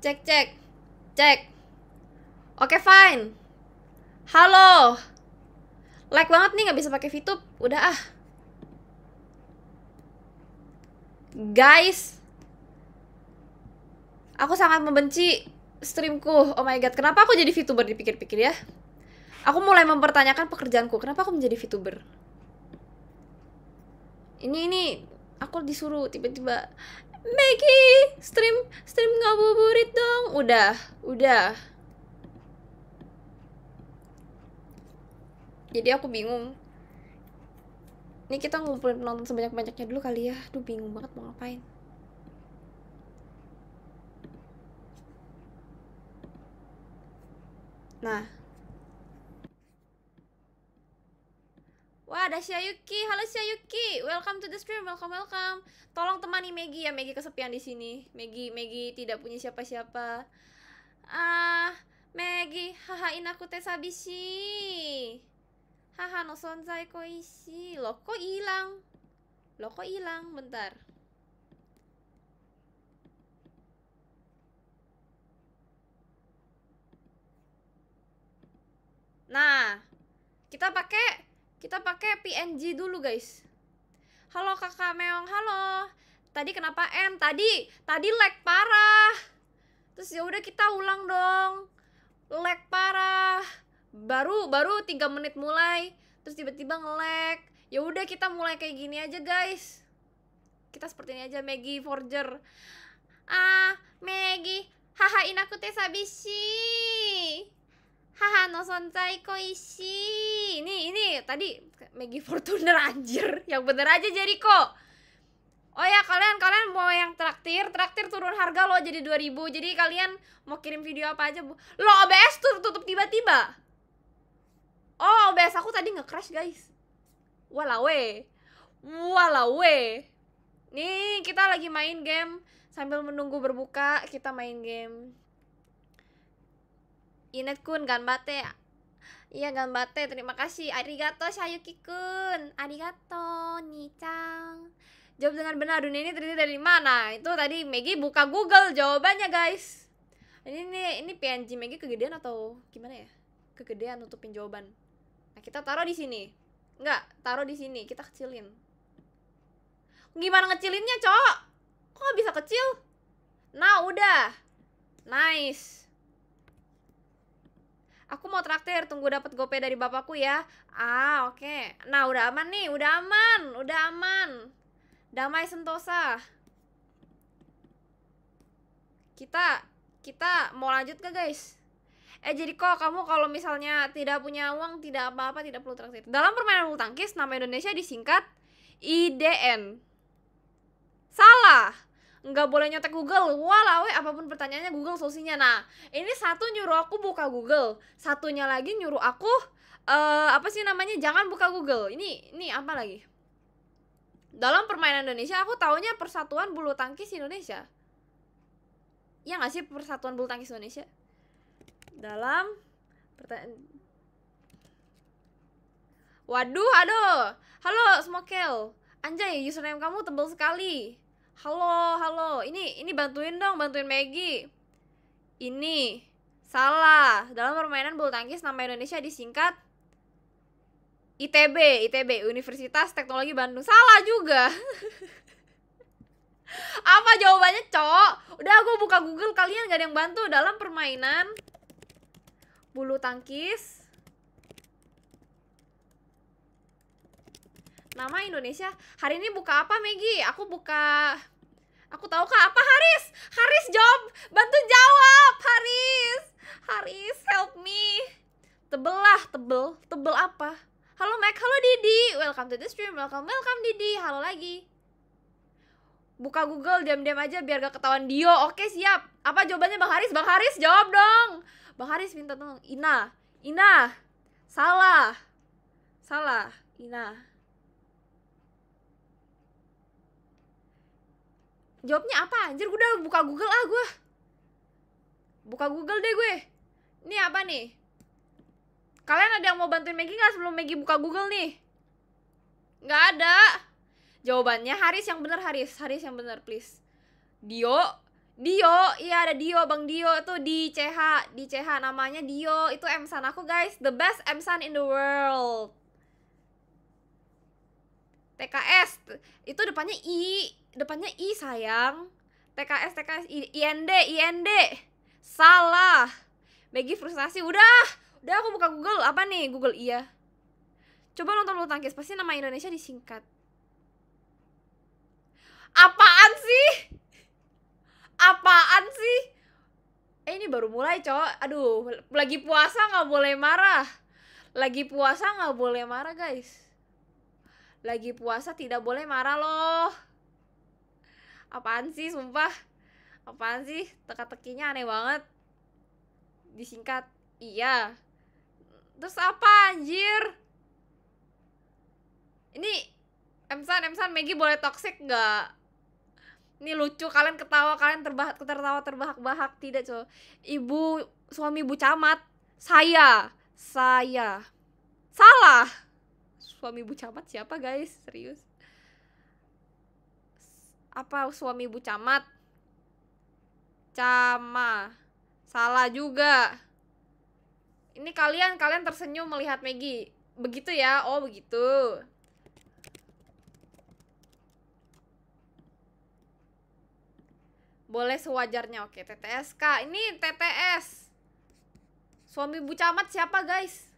Cek, cek. Cek. Oke, fine. Halo. Like banget nih nggak bisa pakai VTube. Udah ah. Guys. Aku sangat membenci streamku. Oh my god, kenapa aku jadi VTuber dipikir-pikir ya? Aku mulai mempertanyakan pekerjaanku. Kenapa aku menjadi VTuber? Ini ini aku disuruh tiba-tiba Maggie, stream stream ngabuburit dong. Udah, udah. Jadi aku bingung. Ini kita ngumpulin penonton sebanyak-banyaknya dulu kali ya. Duh bingung banget mau ngapain. Nah. Wah, ada Syayuki. Halo Syayuki. Welcome to the stream. Welcome, welcome. Tolong temani Maggie ya. Maggie kesepian di sini. Maggie, Maggie tidak punya siapa-siapa. Ah, Maggie, haha aku teh sabishi. Haha no sonzai ko ishi. Loh, kok hilang? Loh, kok hilang? Bentar. Nah, kita pakai kita pakai PNG dulu, guys. Halo Kakak Meong, halo. Tadi kenapa N? Tadi tadi lag parah. Terus ya udah kita ulang dong. Lag parah. Baru baru 3 menit mulai, terus tiba-tiba nge-lag. Ya udah kita mulai kayak gini aja, guys. Kita seperti ini aja Maggie Forger. Ah, Maggie. Haha, inaku teh sabishi haha no sonzai koishi. Ini ini tadi Maggie Fortuner anjir. Yang bener aja jadi kok oh ya kalian kalian mau yang traktir? Traktir turun harga lo jadi 2000 jadi kalian mau kirim video apa aja bu? Lo OBS tuh tutup tiba-tiba. Oh OBS aku tadi nge-crash guys. Walawe. Walawe. Nih kita lagi main game. Sambil menunggu berbuka kita main game Inet kun ganbate. Iya ganbate terima kasih. Arigato Sayuki kun Arigato Nicang. Jawab dengan benar dunia ini terdiri dari mana? Itu tadi Maggie buka Google jawabannya guys. Ini nih ini PNG Maggie kegedean atau gimana ya? Kegedean nutupin jawaban. Nah kita taruh di sini. Enggak taruh di sini. Kita kecilin. Gimana ngecilinnya cowok Kok bisa kecil? Nah udah. Nice Aku mau traktir, tunggu dapat gope dari bapakku ya. Ah, oke. Okay. Nah, udah aman nih, udah aman, udah aman. Damai sentosa. Kita kita mau lanjut ke guys? Eh jadi kok kamu kalau misalnya tidak punya uang, tidak apa-apa, tidak perlu traktir. Dalam permainan bulu tangkis nama Indonesia disingkat IDN. Salah nggak boleh nyetek Google. Walau apa pun pertanyaannya Google solusinya. Nah ini satu nyuruh aku buka Google. Satunya lagi nyuruh aku uh, apa sih namanya jangan buka Google. Ini ini apa lagi? Dalam permainan Indonesia aku taunya Persatuan Bulu Tangkis Indonesia. Ya nggak sih Persatuan Bulu Tangkis Indonesia? Dalam pertanyaan Waduh, aduh. Halo, Smokel. Anjay, username kamu tebel sekali halo halo. Ini ini bantuin dong bantuin Maggie. Ini salah. Dalam permainan bulu tangkis nama Indonesia disingkat ITB ITB Universitas Teknologi Bandung. Salah juga. Apa jawabannya cok? Udah aku buka Google. Kalian gak ada yang bantu dalam permainan bulu tangkis. Nama Indonesia. Hari ini buka apa Maggie? Aku buka Aku tahu kak apa Haris? Haris jawab, bantu jawab Haris. Haris help me. Tebel lah, tebel, tebel apa? Halo Mac, halo Didi. Welcome to the stream, welcome, welcome Didi. Halo lagi. Buka Google diam-diam aja biar gak ketahuan Dio. Oke siap. Apa jawabannya Bang Haris? Bang Haris jawab dong. Bang Haris minta tolong. Ina, Ina, salah, salah, Ina. Jawabnya apa? Anjir gue udah buka Google ah gue buka Google deh gue. Ini apa nih? Kalian ada yang mau bantuin Maggie nggak sebelum Maggie buka Google nih? Nggak ada. Jawabannya Haris yang bener Haris. Haris yang bener please. Dio. Dio, iya ada Dio, Bang Dio itu di CH, di CH namanya Dio, itu Emsan aku guys, the best Emsan in the world. TKS itu depannya I, depannya I sayang. TKS TKS IND IND. Salah. Megi frustasi udah. Udah aku buka Google, apa nih? Google iya. Coba nonton bulu tangkis, pasti nama Indonesia disingkat. Apaan sih? apaan sih eh ini baru mulai cowok aduh lagi puasa nggak boleh marah lagi puasa nggak boleh marah guys lagi puasa tidak boleh marah loh apaan sih sumpah? Apaan sih? Teka-tekinya aneh banget. Disingkat iya. Terus apa anjir? Ini Emsan Emsan Maggie boleh toxic nggak? Ini lucu kalian ketawa kalian terbahak tertawa terbahak-bahak. Tidak cow ibu suami ibu camat. Saya saya. Salah. Suami ibu camat siapa guys? Serius apa suami ibu camat cama salah juga ini kalian kalian tersenyum melihat Maggie begitu ya oh begitu Boleh sewajarnya. Oke, TTS Kak. Ini TTS. Suami Bu Camat siapa, guys?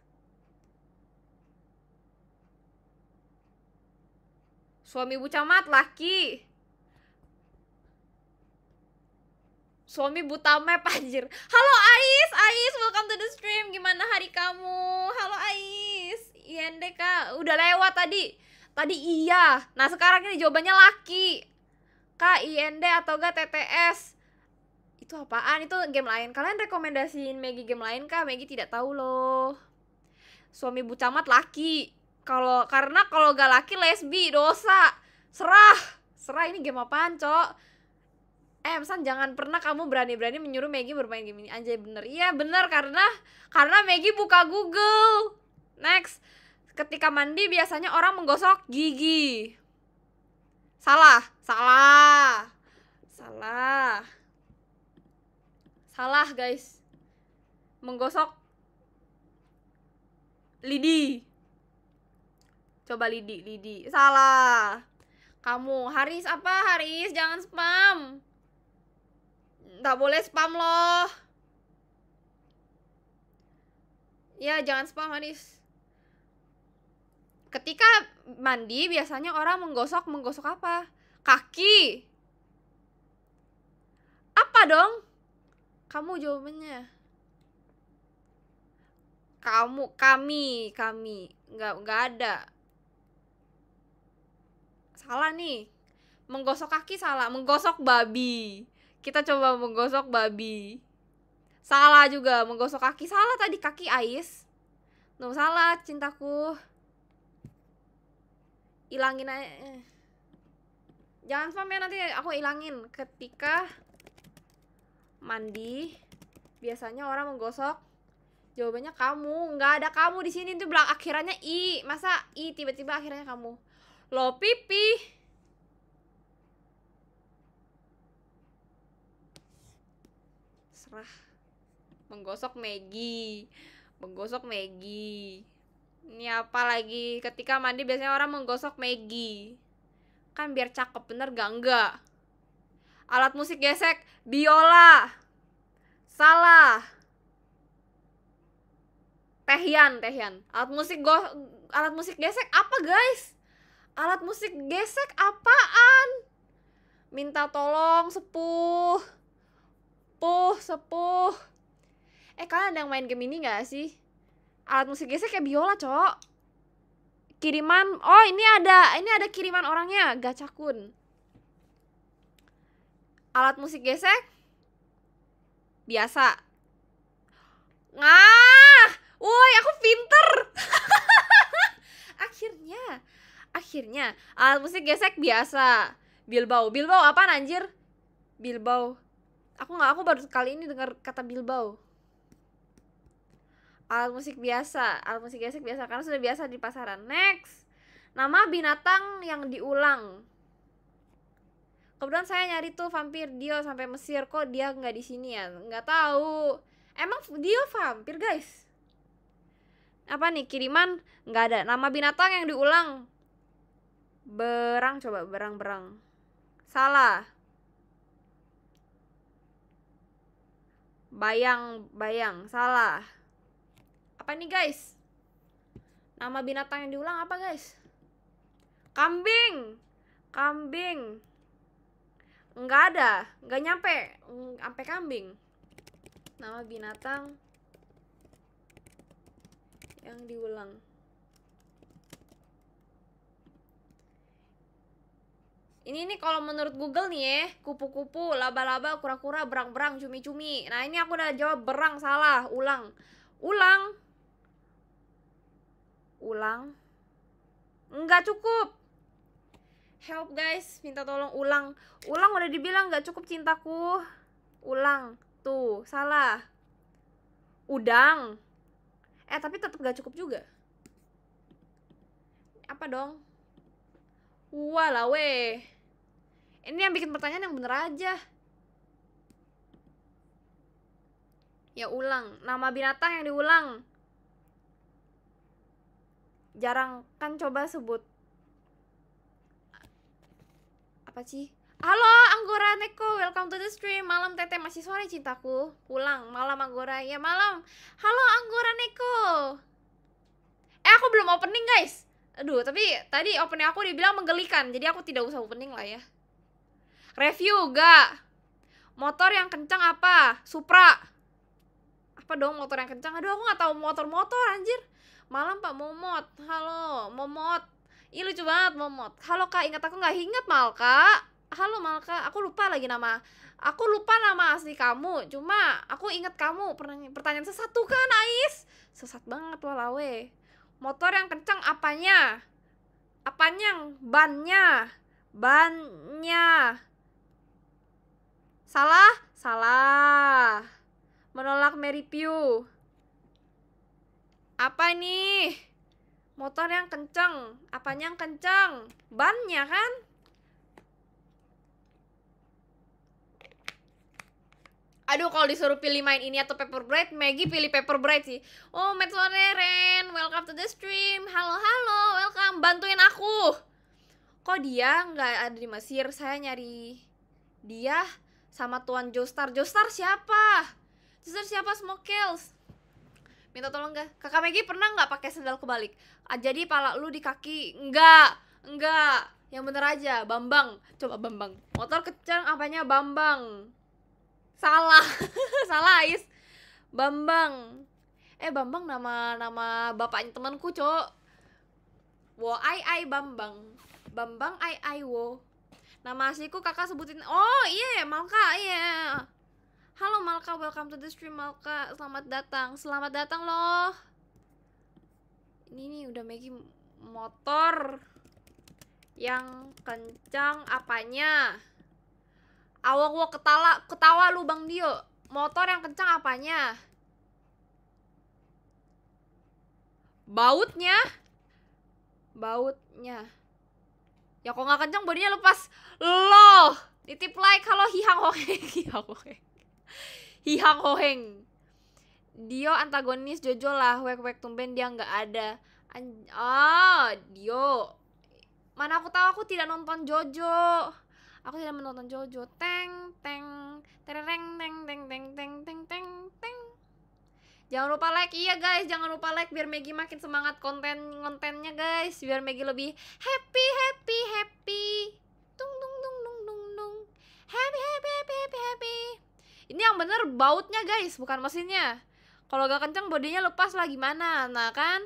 Suami Bu Camat laki. Suami buta map anjir. Halo Ais, Ais, welcome to the stream. Gimana hari kamu? Halo Ais. IND Kak, udah lewat tadi. Tadi iya. Nah, sekarang ini jawabannya laki. IND atau enggak TTS itu apaan itu game lain kalian rekomendasiin Maggie game lain kah Maggie tidak tahu loh suami Bu Camat laki kalau karena kalau gak laki lesbi dosa serah serah ini game apaan cok eh Emsan jangan pernah kamu berani-berani menyuruh Maggie bermain game ini anjay bener iya bener karena karena Maggie buka Google next ketika mandi biasanya orang menggosok gigi Salah, salah. Salah. Salah, guys. Menggosok lidi. Coba lidi, lidi. Salah. Kamu, Haris apa? Haris, jangan spam. Tak boleh spam loh. Ya, jangan spam Haris ketika mandi biasanya orang menggosok menggosok apa? Kaki. Apa dong? Kamu jawabannya. Kamu kami kami. Nggak nggak ada. Salah nih. Menggosok kaki salah. Menggosok babi kita coba menggosok babi. Salah juga menggosok kaki. Salah tadi kaki ais. Nuh salah cintaku. Ilangin aja. Jangan spam ya nanti aku ilangin. Ketika mandi biasanya orang menggosok. Jawabannya kamu. Nggak ada kamu di sini. Itu belak akhirannya i. Masa i tiba-tiba akhirnya kamu? Lo pipi serah menggosok Maggie menggosok Maggie ini apa lagi? Ketika mandi biasanya orang menggosok Maggie. Kan biar cakep bener gak? Enggak. Alat musik gesek, biola. Salah. Tehian, tehian. Alat musik go alat musik gesek apa, guys? Alat musik gesek apaan? Minta tolong sepuh. Puh, sepuh. Eh, kalian ada yang main game ini gak sih? alat musik gesek kayak biola cok. Kiriman oh ini ada ini ada kiriman orangnya gacakun. Alat musik gesek? Biasa. Ngah! Woi aku pinter. Akhirnya akhirnya alat musik gesek biasa. Bilbao Bilbao apa anjir? Bilbao aku nggak aku baru kali ini dengar kata Bilbao. Alat musik biasa alat musik gesek biasa. Karena sudah biasa di pasaran. Next. Nama binatang yang diulang. Kebetulan saya nyari tuh vampir Dio sampai Mesir. Kok dia nggak di sini ya? Nggak tahu. Emang Dio vampir guys? Apa nih? Kiriman? Nggak ada. Nama binatang yang diulang. Berang coba. Berang berang salah bayang bayang salah. Apa nih guys? Nama binatang yang diulang apa guys? Kambing. Kambing. Nggak ada nggak nyampe. Sampai kambing. Nama binatang yang diulang ini nih kalau menurut Google nih ya kupu-kupu laba-laba kura-kura berang-berang cumi-cumi. Nah ini aku udah jawab berang salah ulang. Ulang. Ulang. Nggak cukup. Help guys. Minta tolong ulang. Ulang udah dibilang nggak cukup cintaku. Ulang. Tuh salah. Udang. Eh tapi tetap gak cukup juga. Apa dong? Walah weh ini yang bikin pertanyaan yang bener aja. Ya ulang. Nama binatang yang diulang. Jarang. Kan coba sebut. Apa sih? Halo Anggora Neko, welcome to the stream. Malam Tete. Masih sore cintaku. Pulang, malam Anggora, ya malam. Halo Anggora Neko. Eh aku belum opening guys. Aduh, tapi tadi opening aku dibilang menggelikan. Jadi aku tidak usah opening lah ya Review, gak Motor yang kencang apa? Supra Apa dong motor yang kencang? Aduh, aku gak tahu motor-motor anjir Malam Pak Momot Halo, Momot Ih lucu banget Momot. Halo kak, ingat aku nggak ingat Malka. Halo Malka, aku lupa lagi nama. Aku lupa nama asli kamu. Cuma aku ingat kamu. Pertanyaan sesat tuh kan, Ais. Sesat banget walawe. Motor yang kencang apanya? Apanya? Bannya. Bannya. Salah? Salah. Menolak mereview. Apa nih? motor yang kenceng. Apanya yang kenceng? Bannya kan? Aduh kalau disuruh pilih main ini atau paper bread Maggie pilih paper bread sih. Oh Ren Welcome to the stream. Halo halo Welcome. Bantuin aku. Kok dia nggak ada di Mesir? Saya nyari Dia sama Tuan Joestar Joestar siapa? Joestar siapa Smokels minta tolong gak kakak Megi pernah nggak pakai sendal kebalik? Ah, jadi pala lu di kaki? Enggak enggak yang bener aja Bambang. Coba Bambang. Motor kencang apanya? Bambang. Salah. Salah Ais. Bambang. Eh Bambang nama nama bapaknya temanku cok. Wo ai ai Bambang. Bambang ai ai wo nama asliku kakak sebutin oh iya yeah, Malka iya. Halo Malka, welcome to the stream Malka. Selamat datang. Selamat datang loh. Ini nih udah Maggie motor yang kencang apanya? Awak wo ketawa ketawa lu Bang Dio. Motor yang kencang apanya? Bautnya? Bautnya. Ya kok nggak kencang bodinya lepas. Loh, titip like kalau hihang hohe hihang hohe Hihang Hoheng Dio antagonis Jojo lah Wek wek tumben dia nggak ada. An Ah Dio. Mana aku tahu aku tidak nonton Jojo. Aku tidak menonton Jojo. Teng Teng Tereng Teng Teng Teng Teng Teng Teng Teng Jangan lupa like Iya guys Jangan lupa like Biar Maggie makin semangat konten kontennya guys Biar Maggie lebih happy happy happy. Tung tung tung tung tung tung Happy happy happy happy happy. Ini yang bener bautnya guys bukan mesinnya. Kalau gak kenceng bodinya lepas lah gimana? Nah kan?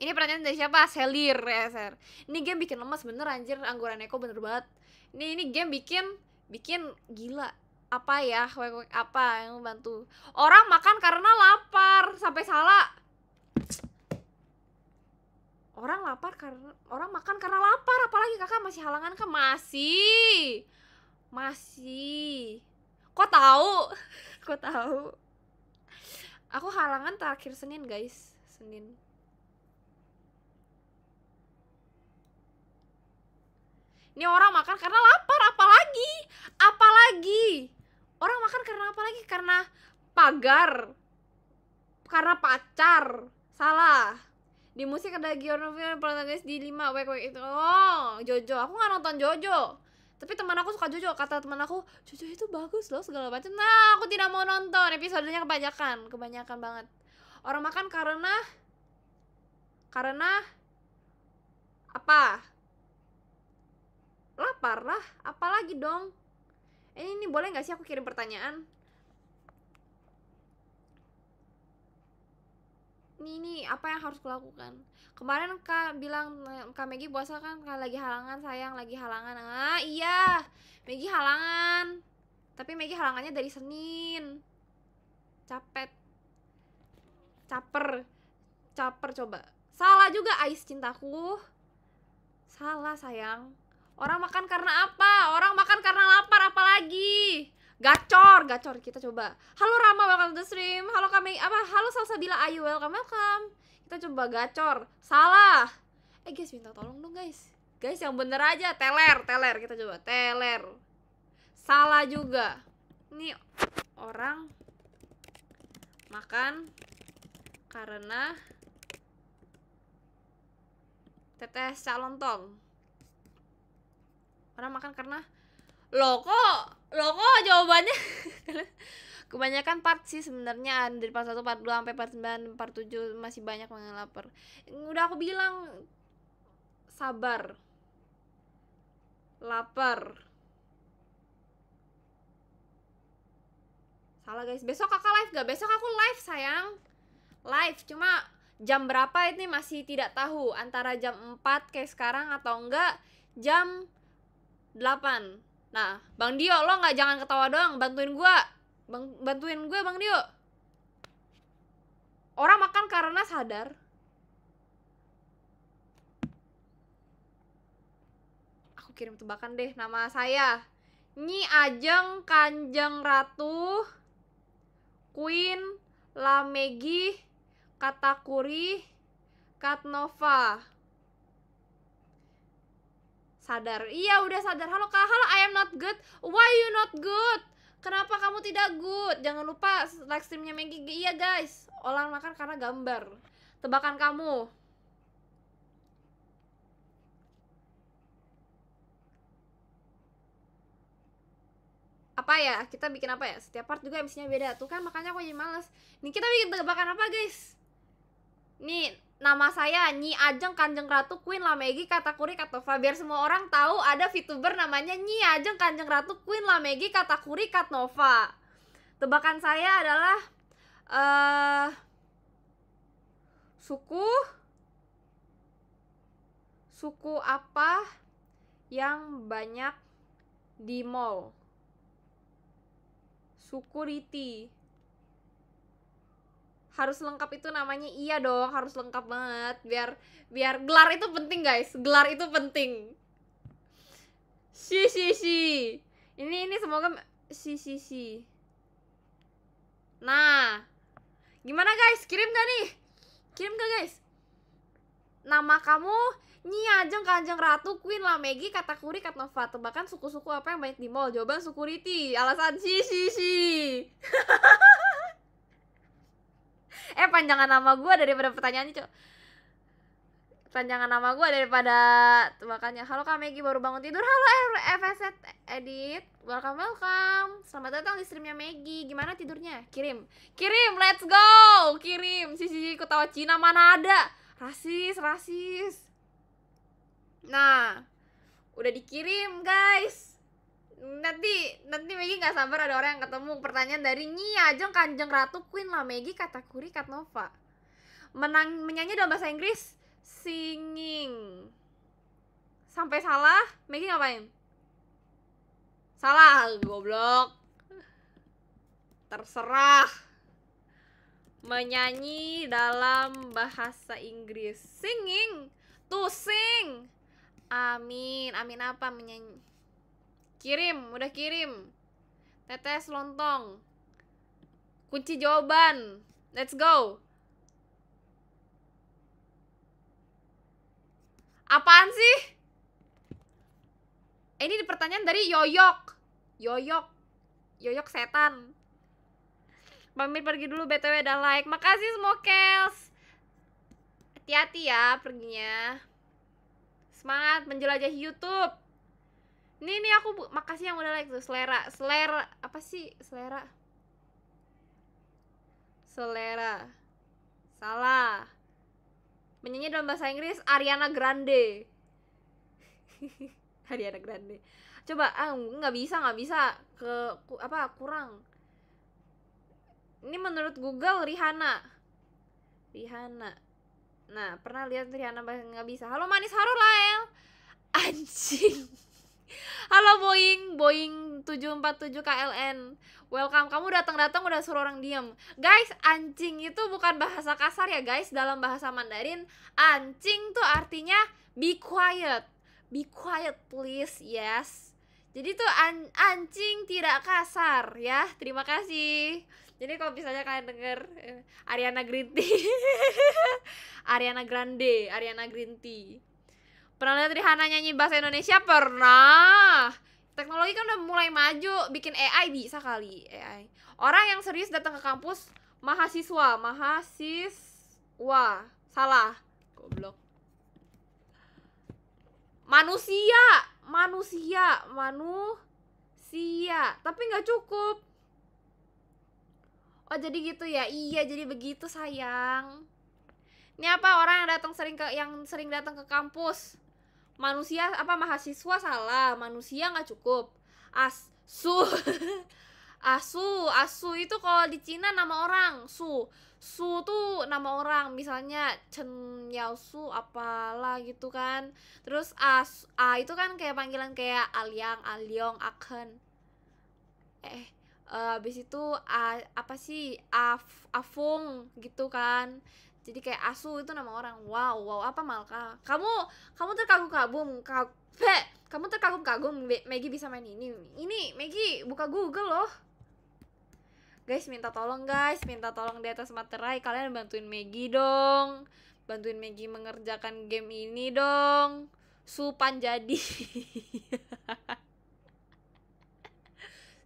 Ini pertanyaan dari siapa? Selir ya ser. Ini game bikin lemas bener anjir. Angguran Eko bener banget. Ini ini game bikin bikin gila apa ya wek, wek apa yang bantu orang makan karena lapar sampai salah orang lapar karena orang makan karena lapar apalagi kakak masih halangan kan masih masih Kok tahu? Kok tahu? Aku halangan terakhir Senin, guys. Senin. Ini orang makan karena lapar, apalagi? Apalagi? Orang makan karena apa lagi? Karena pagar. Karena pacar. Salah. Di musik ada Gionovi protagonis di 5 wek wek itu. Oh, Jojo. Aku nggak nonton Jojo. Tapi teman aku suka Jojo. Kata teman aku, Jojo itu bagus loh segala macam. Nah, aku tidak mau nonton. Episodenya kebanyakan, kebanyakan banget. Orang makan karena karena apa? Lapar lah, apalagi dong? Eh, ini boleh nggak sih aku kirim pertanyaan? Ini, ini apa yang harus kulakukan? Kemarin kak bilang kak Megi puasa kan kak lagi halangan sayang lagi halangan. Ah iya Megi halangan. Tapi Megi halangannya dari Senin. Capek caper. Caper coba. Salah juga Ais cintaku. Salah sayang Orang makan karena apa? Orang makan karena lapar apalagi? Gacor, gacor kita coba. Halo Rama welcome to stream. Halo kami apa? Halo Salsabila Ayu welcome welcome. Kita coba gacor. Salah. Eh guys minta tolong dong guys. Guys yang bener aja teler, teler kita coba. Teler. Salah juga. Ini orang makan karena tetes calon tong orang makan karena lo kok lo kok jawabannya kebanyakan part sih sebenarnya dari part 1, part 2 sampai part 9, part 7 masih banyak yang lapar. Udah aku bilang sabar. Lapar. Salah guys. Besok kakak live gak? Besok aku live sayang. Live cuma jam berapa ini masih tidak tahu antara jam 4 kayak sekarang atau enggak jam 8 Nah, Bang Dio, lo nggak jangan ketawa doang, bantuin gua. Bang, bantuin gue, Bang Dio. Orang makan karena sadar. Aku kirim tebakan deh, nama saya. Nyi Ajeng Kanjeng Ratu Queen Lamegi Katakuri Katnova sadar. Iya udah sadar. Halo kak. Halo I am not good. Why you not good? Kenapa kamu tidak good? Jangan lupa like streamnya Maggie iya guys. Olah makan karena gambar. Tebakan kamu. Apa ya? Kita bikin apa ya? Setiap part juga MC-nya beda. Tuh kan makanya aku jadi males. Nih kita bikin tebakan apa guys? Nih nama saya Nyi Ajeng Kanjeng Ratu Queen Lamegi Katakuri Katova biar semua orang tahu ada VTuber namanya Nyi Ajeng Kanjeng Ratu Queen Lamegi Katakuri Katnova tebakan saya adalah uh, suku suku apa yang banyak di mall? Suku Riti harus lengkap itu namanya iya dong harus lengkap banget biar biar gelar itu penting guys. Gelar itu penting. Si si si. Ini ini semoga si si si. Nah gimana guys? Kirim gak nih? Kirim gak guys? Nama kamu Nyi Ajeng Kanjeng Ratu Queen Lamegi Katakuri Katnova Tebakan suku-suku apa yang banyak di mall? Jawaban suku Riti. Alasan si si si eh panjangan nama gue daripada pertanyaannya cok panjangan nama gue daripada makanya halo kak Megi baru bangun tidur. Halo FSZ edit. Welcome welcome. Selamat datang di streamnya Megi gimana tidurnya? Kirim. Kirim let's go! Kirim. Si si ketawa Cina mana ada? Rasis rasis. Nah udah dikirim guys nanti nanti Megi nggak sabar ada orang yang ketemu. Pertanyaan dari Nyi Ajeng Kanjeng Ratu Queen lah. Megi kata Kuri Katnova menang menyanyi dalam bahasa Inggris singing. Sampai salah Megi ngapain? Salah goblok. Terserah. Menyanyi dalam bahasa Inggris. Singing to sing. Amin amin apa menyanyi Kirim, udah kirim. Tetes lontong. Kunci jawaban. Let's go. Apaan sih? Eh, ini pertanyaan dari Yoyok. Yoyok. Yoyok setan. Pamit pergi dulu BTW udah like. Makasih Smokels. Hati-hati ya perginya. Semangat menjelajahi YouTube. Nih nih aku makasih yang udah like tuh selera. Selera apa sih selera? Selera. Salah. Penyanyi dalam bahasa Inggris Ariana Grande. Ariana Grande. Coba ah nggak bisa nggak bisa ke ku- apa kurang. Ini menurut Google Rihanna. Rihanna. Nah, pernah lihat Rihanna nggak bisa. Halo manis haru Lael. Anjing. Halo Boeing, Boeing 747 KLN. Welcome. Kamu datang-datang udah suruh orang diem. Guys, anjing itu bukan bahasa kasar ya, guys. Dalam bahasa Mandarin, anjing tuh artinya be quiet. Be quiet please. Yes. Jadi tuh an- anjing tidak kasar ya. Terima kasih. Jadi kalau misalnya kalian denger eh, Ariana Green Tea Ariana Grande, Ariana Green Tea Pernah lihat Rihanna nyanyi bahasa Indonesia? Pernah Teknologi kan udah mulai maju Bikin AI bisa kali AI Orang yang serius datang ke kampus Mahasiswa Mahasiswa Salah Goblok Manusia Manusia Manusia Tapi nggak cukup Oh jadi gitu ya? Iya jadi begitu sayang. Ini apa orang yang datang sering ke yang sering datang ke kampus? Manusia apa mahasiswa salah, manusia nggak cukup. Asu. asu, asu itu kalau di Cina nama orang, su. Su tuh nama orang, misalnya Chen Yao Su apalah gitu kan. Terus as a itu kan kayak panggilan kayak Aliang, Aliong, Aken. Eh, eh, habis itu a, apa sih af afung gitu kan jadi kayak asu itu nama orang. Wow wow apa malka kamu kamu terkagum-kagum kamu terkagum-kagum Maggie bisa main ini. Ini Maggie buka Google loh. Guys minta tolong guys. Minta tolong di atas materai. Kalian bantuin Maggie dong. Bantuin Maggie mengerjakan game ini dong. Supan jadi.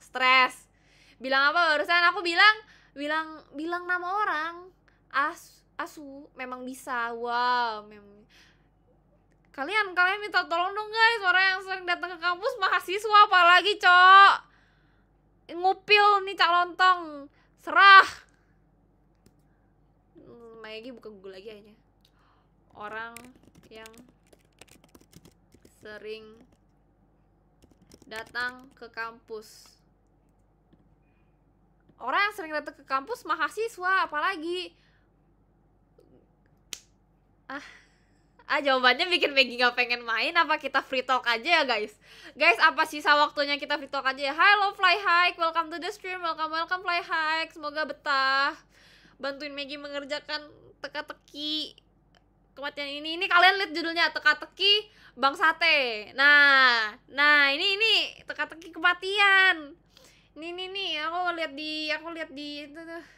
Stres. Bilang apa barusan? Aku bilang bilang bilang nama orang. As asu memang bisa wow memang kalian kalian minta tolong dong guys orang yang sering datang ke kampus mahasiswa apalagi cok. Ngupil nih cak lontong. Serah. Hmm, Maggie buka Google lagi aja. Orang yang sering datang ke kampus. Orang yang sering datang ke kampus mahasiswa apalagi ah ah jawabannya bikin Maggie gak pengen main apa kita free talk aja ya guys? Guys apa sisa waktunya kita free talk aja ya? Halo fly hike welcome to the stream welcome welcome fly hike. Semoga betah. Bantuin Maggie mengerjakan teka-teki kematian ini. Ini kalian lihat judulnya teka-teki bang sate nah nah ini ini teka-teki kematian. Ini nih nih aku lihat di aku lihat di itu tuh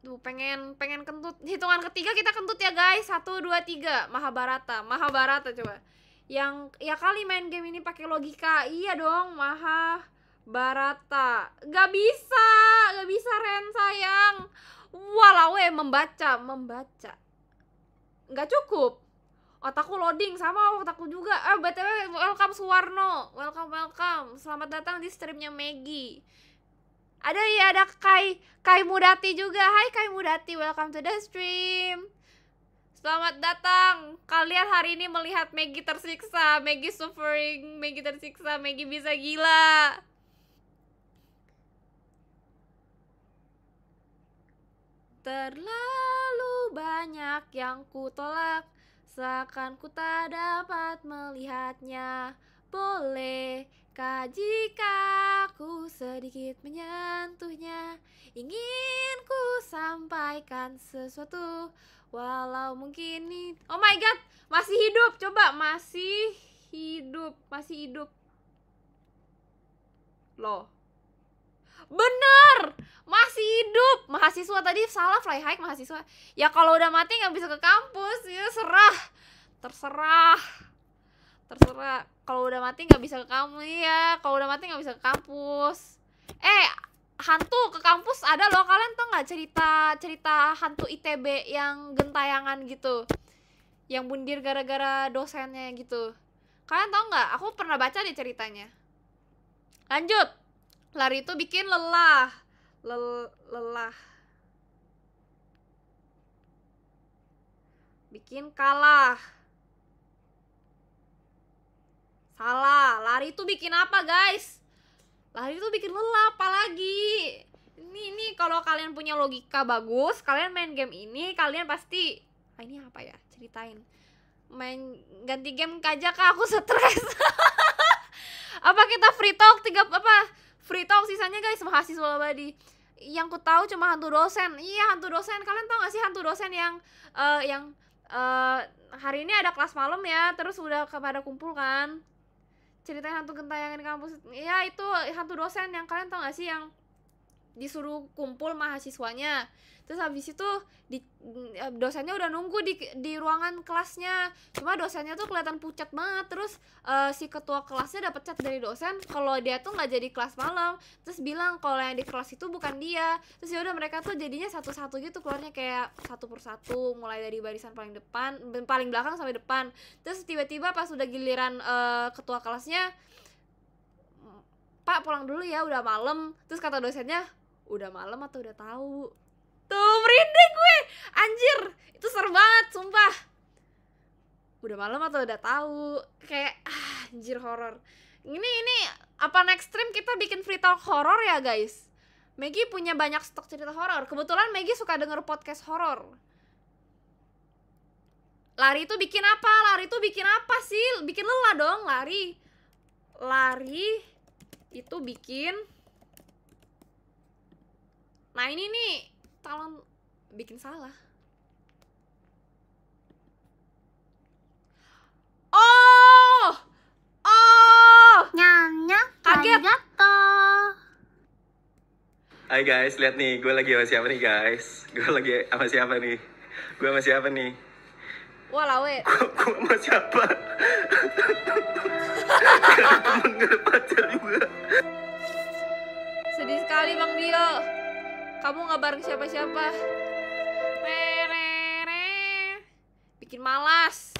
Duh, pengen pengen kentut. Hitungan ketiga kita kentut ya guys. Satu dua tiga. Mahabharata Mahabharata coba. Yang ya kali main game ini pakai logika. Iya dong Mahabharata. Nggak bisa nggak bisa Ren sayang. Walau eh membaca membaca. Nggak cukup. Otakku loading sama otakku juga. Eh btw welcome Suwarno. Welcome welcome. Selamat datang di streamnya Maggie ada ya ada Kai Kai Mudati juga. Hai Kai Mudati welcome to the stream. Selamat datang. Kalian hari ini melihat Maggie tersiksa Maggie suffering Maggie tersiksa Maggie bisa gila. Terlalu banyak yang kutolak Seakan ku tak dapat melihatnya. Bolehkah jika ku sedikit menyentuhnya Ingin ku sampaikan sesuatu. Walau mungkin ini Oh my god Masih hidup. Coba Masih hidup Masih hidup. Loh. Bener Masih hidup. Mahasiswa tadi salah fly hike mahasiswa. Ya kalau udah mati nggak bisa ke kampus Ya serah. Terserah. Terserah kalau udah mati nggak bisa ke kamu ya kalau udah mati nggak bisa ke kampus. Eh hantu ke kampus ada loh. Kalian tau nggak cerita cerita hantu itb yang gentayangan gitu? Yang bundir gara-gara dosennya gitu. Kalian tau nggak? Aku pernah baca di ceritanya. Lanjut. Lari itu bikin lelah. Lel lelah. Bikin kalah salah lari itu bikin apa guys? Lari itu bikin lelah apalagi. Ini ini kalau kalian punya logika bagus kalian main game ini kalian pasti ah, ini apa ya? Ceritain. Main ganti game aja kak aku stres. Apa kita free talk tiga apa? Free talk sisanya guys mahasiswa abadi yang ku tahu cuma hantu dosen. Iya hantu dosen. Kalian tahu gak sih hantu dosen yang uh, yang uh, hari ini ada kelas malam ya terus udah kepada kumpul kan ceritain hantu gentayangan di kampus. Ya itu hantu dosen yang kalian tau gak sih yang disuruh kumpul mahasiswanya. Terus habis itu di dosennya udah nunggu di di ruangan kelasnya. Cuma dosennya tuh kelihatan pucat banget. Terus uh, si ketua kelasnya dapat chat dari dosen kalau dia tuh nggak jadi kelas malam. Terus bilang kalau yang di kelas itu bukan dia. Terus ya udah mereka tuh jadinya satu-satu gitu keluarnya kayak satu persatu mulai dari barisan paling depan paling belakang sampai depan. Terus tiba-tiba pas udah giliran uh, ketua kelasnya pak pulang dulu ya udah malam. Terus kata dosennya udah malam atau udah tahu? Tuh merinding gue. Anjir Itu serem banget sumpah. Udah malam atau udah tahu? Kayak ah, anjir horor. Ini ini apa next stream kita bikin free talk horror ya guys? Maggie punya banyak stok cerita horor. Kebetulan Maggie suka denger podcast horor. Lari itu bikin apa? Lari itu bikin apa sih? Bikin lelah dong lari. Lari itu bikin Nah ini nih calon bikin salah oh oh nyanya kaget Hai guys, lihat nih, gue lagi sama siapa nih guys? Gue lagi sama siapa nih? Gue sama siapa nih? Wah lawe. Gue sama siapa? Temen ada pacar juga. Sedih sekali Bang Dio kamu nggak bareng siapa-siapa. Bikin malas.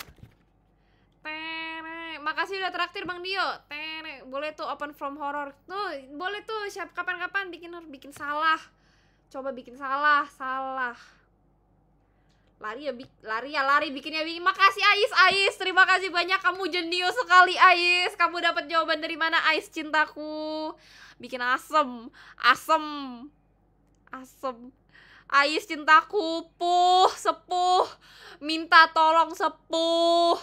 Tere. makasih udah traktir bang Dio. Tere. boleh tuh open from horror. Tuh boleh tuh siap kapan-kapan bikin bikin salah. Coba bikin salah salah. Lari ya lari ya lari. Bikinnya bikin. Makasih Ais Ais. Terima kasih banyak. Kamu jenius sekali Ais. Kamu dapat jawaban dari mana Ais? Cintaku. Bikin asem. Asem asem. Ais cintaku puh sepuh. Minta tolong sepuh.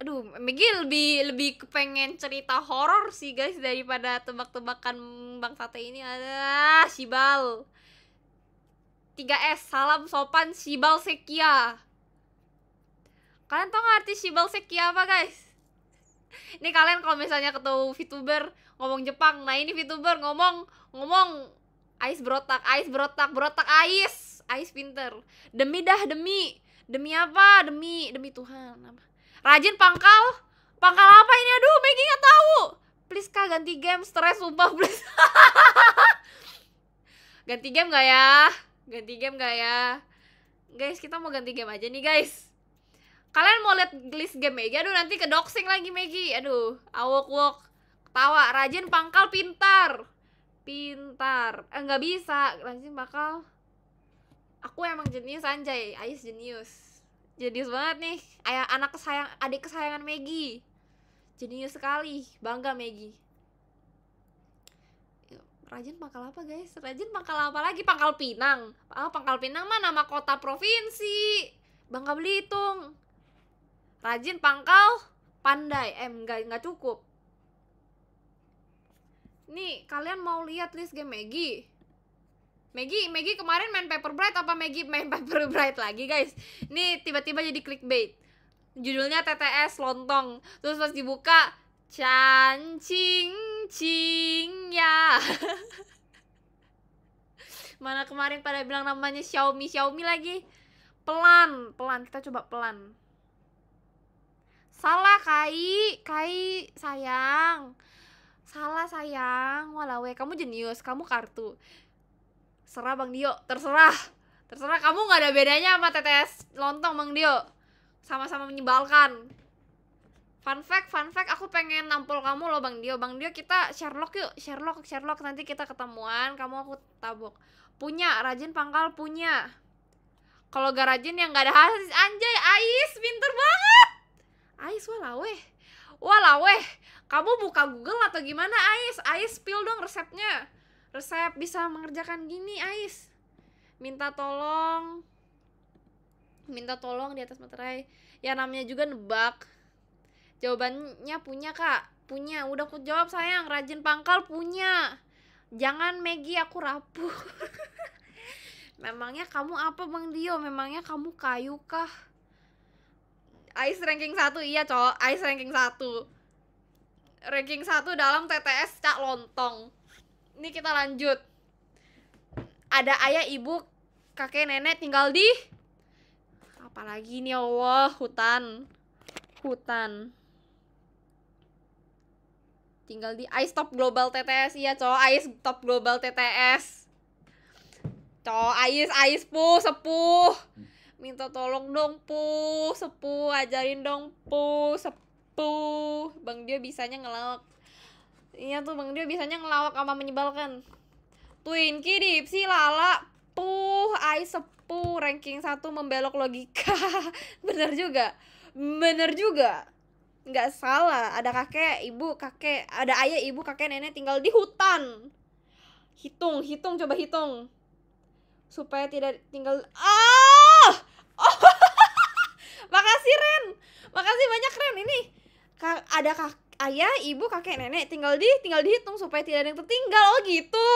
Aduh Megi lebih lebih kepengen cerita horor sih guys daripada tebak-tebakan bang sate ini. Ada Sibal 3S salam sopan Sibal Sekia. Kalian tau gak arti Sibal Sekia apa guys ini kalian kalau misalnya ketemu VTuber ngomong Jepang nah ini VTuber ngomong ngomong Ais berotak Ais berotak berotak Ais Ais pinter. Demi dah demi demi apa? Demi demi Tuhan apa? Rajin pangkal pangkal apa ini? Aduh Maggie nggak tahu. Please kak ganti game stres sumpah please. Ganti game gak ya? Ganti game gak ya? Guys kita mau ganti game aja nih guys kalian mau lihat list game Maggie? Aduh nanti ke doxing lagi Maggie. Aduh awok wok. Tawa rajin pangkal pintar. Pintar. Eh nggak bisa. Rajin pangkal. Aku emang jenius anjay. Ais jenius. Jenius banget nih. Ayah anak kesayang adik kesayangan Maggie. Jenius sekali. Bangga Maggie. Rajin pangkal apa guys? Rajin pangkal apa lagi? Pangkal Pinang. Oh, Pangkal Pinang mah nama kota provinsi. Bangka Belitung. Rajin pangkal pandai. Eh, enggak enggak cukup. Nih, kalian mau lihat list game Maggie? Maggie, Maggie kemarin main Paper Bright apa Maggie main Paper Bright lagi, guys? Nih, tiba-tiba jadi clickbait. Judulnya TTS lontong. Terus pas dibuka, cancing cing ya. Mana kemarin pada bilang namanya Xiaomi Xiaomi lagi. Pelan, pelan. Kita coba pelan. Salah Kai, Kai sayang. Salah sayang. Walau kamu jenius, kamu kartu. Serah Bang Dio, terserah. Terserah kamu nggak ada bedanya sama TTS lontong Bang Dio. Sama-sama menyebalkan. Fun fact, fun fact, aku pengen nampol kamu loh Bang Dio. Bang Dio kita Sherlock yuk, Sherlock, Sherlock nanti kita ketemuan, kamu aku tabok. Punya, rajin pangkal punya. Kalau gak rajin yang gak ada hasil, anjay, Ais, pinter banget. Ais, walah weh. Walah weh, kamu buka Google atau gimana Ais? Ais spill dong resepnya. Resep bisa mengerjakan gini Ais. Minta tolong. Minta tolong di atas materai. Ya namanya juga nebak Jawabannya punya kak Punya, udah aku jawab sayang Rajin pangkal punya Jangan Maggie aku rapuh Memangnya kamu apa Bang Dio? Memangnya kamu kayu kah? Ice ranking 1 iya cowok. Ice ranking 1 Ranking 1 dalam TTS Cak Lontong. Ini kita lanjut. Ada ayah ibu kakek nenek tinggal di Apalagi nih Allah? Hutan. Hutan. Tinggal di Ice Top Global TTS iya cowok. Ice Top Global TTS cowok Ice Ice pu sepuh minta tolong dong pu sepuh ajarin dong pu sepuh. Bang dia bisanya ngelawak. Iya tuh bang dia bisanya ngelawak sama menyebalkan. Twinkie Dipsy Lala. Puh Ice sepuh. Ranking satu membelok logika. Bener juga. Bener juga. Nggak salah. Ada kakek ibu kakek. Ada ayah ibu kakek nenek tinggal di hutan. Hitung hitung coba hitung. Supaya tidak tinggal ah oh! makasih Ren. Makasih banyak Ren. Ini ada kak ayah ibu kakek nenek. Tinggal di tinggal dihitung supaya tidak ada yang tertinggal. Oh gitu.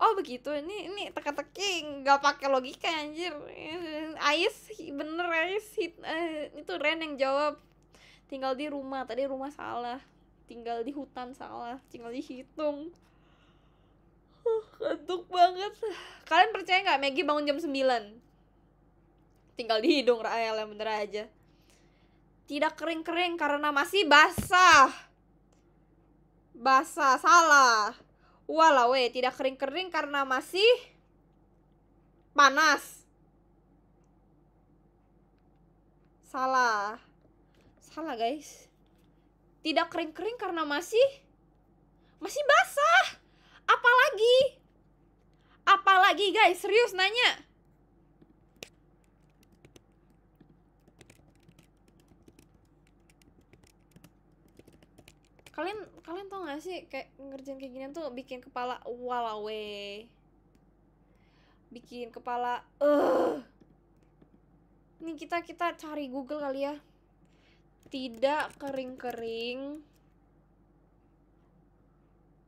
Oh begitu. Ini ini teka-teki. Nggak pakai logika anjir. Ais bener Ais. Hit, uh, itu Ren yang jawab. Tinggal di rumah. Tadi rumah salah. Tinggal di hutan salah. Tinggal dihitung. Uh, banget. Kalian percaya nggak Maggie bangun jam 9 tinggal di hidung Rael yang bener aja. Tidak kering-kering karena masih basah. Basah salah. Walau we tidak kering-kering karena masih panas. Salah. Salah guys. Tidak kering-kering karena masih masih basah. Apalagi apalagi guys serius nanya kalian kalian tau gak sih kayak ngerjain kayak gini tuh bikin kepala walawe bikin kepala eh. Ini kita kita cari Google kali ya. Tidak kering-kering.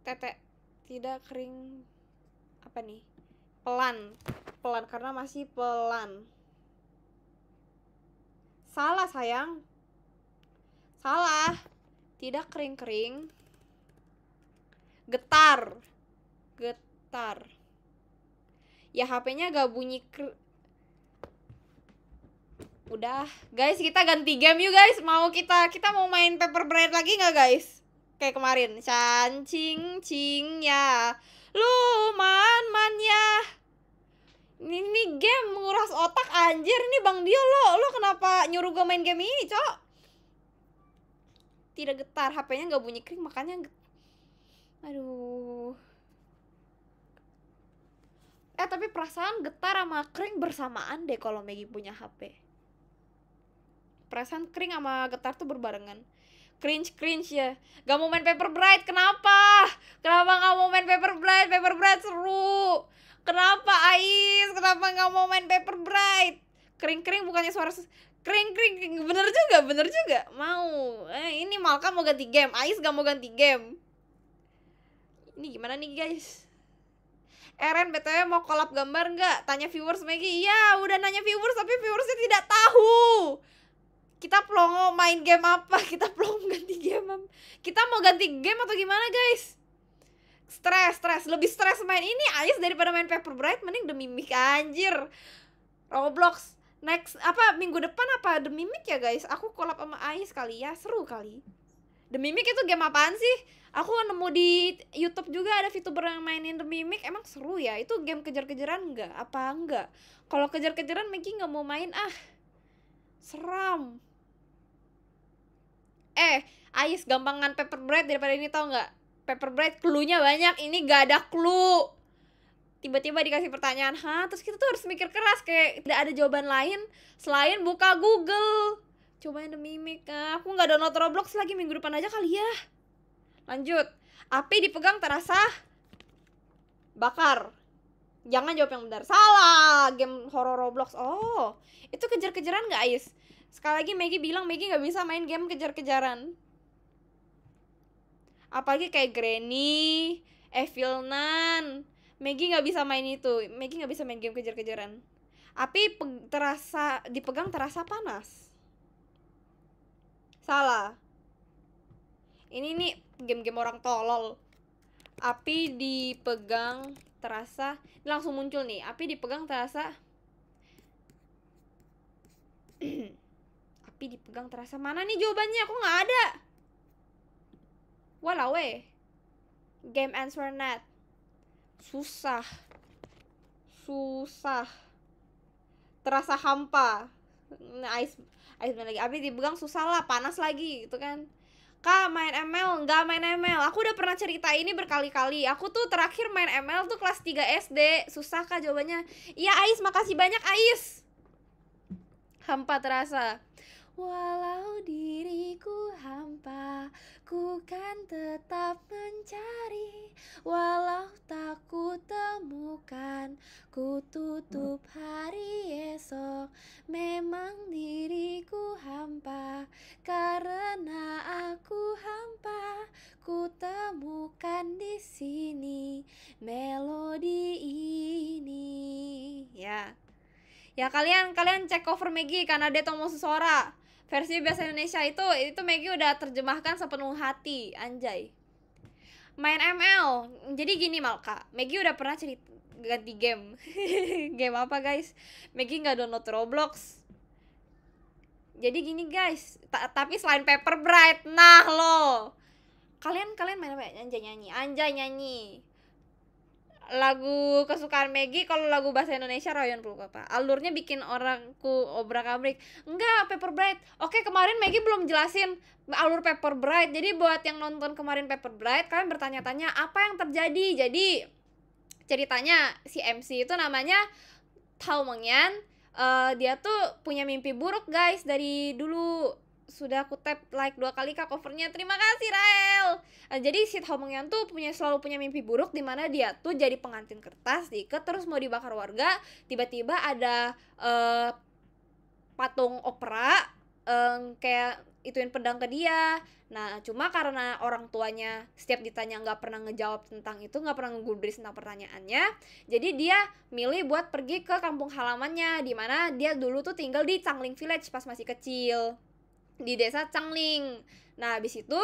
Tete tidak kering apa nih? Pelan pelan karena masih pelan. Salah sayang. Salah tidak kering-kering. Getar. Getar. Ya HP-nya gak bunyi udah. Guys kita ganti game yuk guys. Mau kita kita mau main paper bread lagi nggak guys? Kayak kemarin. Cancing cing ya. Luman man ya. Ini, ini game menguras otak anjir. Ini bang Dio lo lo kenapa nyuruh gue main game ini cok tidak getar HP-nya nggak bunyi kering makanya aduh. Eh tapi perasaan getar sama kering bersamaan deh kalau Maggie punya HP perasaan kering sama getar tuh berbarengan. Cringe cringe ya. Gak mau main paper bright kenapa? Kenapa gak mau main paper bright? Paper bright seru. Kenapa Ais? Kenapa gak mau main paper bright? Kering kering bukannya suara kering kering bener juga bener juga. Mau. Eh, ini Malka mau ganti game. Ais gak mau ganti game. Ini gimana nih guys? Eren BTW mau kolab gambar nggak? Tanya viewers Maggie. Iya, udah nanya viewers tapi viewersnya tidak tahu. Kita plongo main game apa? Kita plongo ganti game apa? Kita mau ganti game atau gimana guys? Stres stres. Lebih stres main ini Ais daripada main Paper Bright. Mending demi mik anjir. Roblox next apa minggu depan apa? The Mimic ya guys? Aku collab sama Ais kali ya seru kali. The Mimic itu game apaan sih? Aku nemu di YouTube juga ada VTuber yang mainin The Mimic emang seru ya? Itu game kejar-kejaran enggak apa enggak kalau kejar-kejaran Maggie nggak mau main. Ah seram. Eh Ais gampangan paper bread daripada ini tau nggak? Paper bread clue-nya banyak. Ini gak ada clue tiba-tiba dikasih pertanyaan ha terus kita tuh harus mikir keras kayak tidak ada jawaban lain selain buka Google. Cobain demi mimik ah, aku nggak download Roblox lagi minggu depan aja kali ya. Lanjut. Api dipegang terasa bakar. Jangan jawab yang benar. Salah game horror Roblox. Oh itu kejar-kejaran nggak Ais? Sekali lagi Maggie bilang Maggie nggak bisa main game kejar-kejaran. Apalagi kayak Granny Evil Nun Maggie nggak bisa main itu. Maggie nggak bisa main game kejar-kejaran. Api terasa dipegang terasa panas. Salah. Ini nih game-game orang tolol. Api dipegang terasa ini langsung muncul nih. Api dipegang terasa api dipegang terasa. Mana nih jawabannya? Aku nggak ada? Walau game answer net susah. Susah. Terasa hampa. Nah, ice ice lagi. Abis dipegang susah lah panas lagi gitu kan. Kak main ML nggak main ML Aku udah pernah cerita ini berkali-kali. Aku tuh terakhir main ML tuh kelas 3 SD Susah kak jawabannya. Iya Ais. Makasih banyak Ais. Hampa terasa Walau diriku hampa, ku kan tetap mencari. Walau tak ku temukan, ku tutup hari esok. Memang diriku hampa, karena aku hampa. Ku temukan di sini melodi ini. Ya, ya kalian kalian cek cover Maggie karena dia tomo suara versi bahasa Indonesia itu itu Maggie udah terjemahkan sepenuh hati anjay. Main ML jadi gini Malka Maggie udah pernah cerita ganti game. Game apa guys? Maggie nggak download Roblox. Jadi gini guys. Ta tapi selain Paper Bright nah lo kalian kalian main apa? Anjay nyanyi. Anjay nyanyi lagu kesukaan Maggie kalau lagu bahasa Indonesia Peluk apa? Alurnya bikin orangku obrak abrik. Enggak Paper Bright. Oke kemarin Maggie belum jelasin alur Paper Bright. Jadi buat yang nonton kemarin Paper Bright kalian bertanya-tanya apa yang terjadi? Jadi ceritanya si MC itu namanya Tao Mengyan. Uh, dia tuh punya mimpi buruk guys dari dulu sudah aku tap like dua kali kak covernya. Terima kasih Rael. Nah, jadi si Homongyan tuh punya selalu punya mimpi buruk di mana dia tuh jadi pengantin kertas diikat terus mau dibakar warga tiba-tiba ada uh, patung opera um, kayak ituin pedang ke dia. Nah cuma karena orang tuanya setiap ditanya nggak pernah ngejawab tentang itu nggak pernah ngegubris tentang pertanyaannya jadi dia milih buat pergi ke kampung halamannya di mana dia dulu tuh tinggal di Changling Village pas masih kecil di desa Changling. Nah, habis itu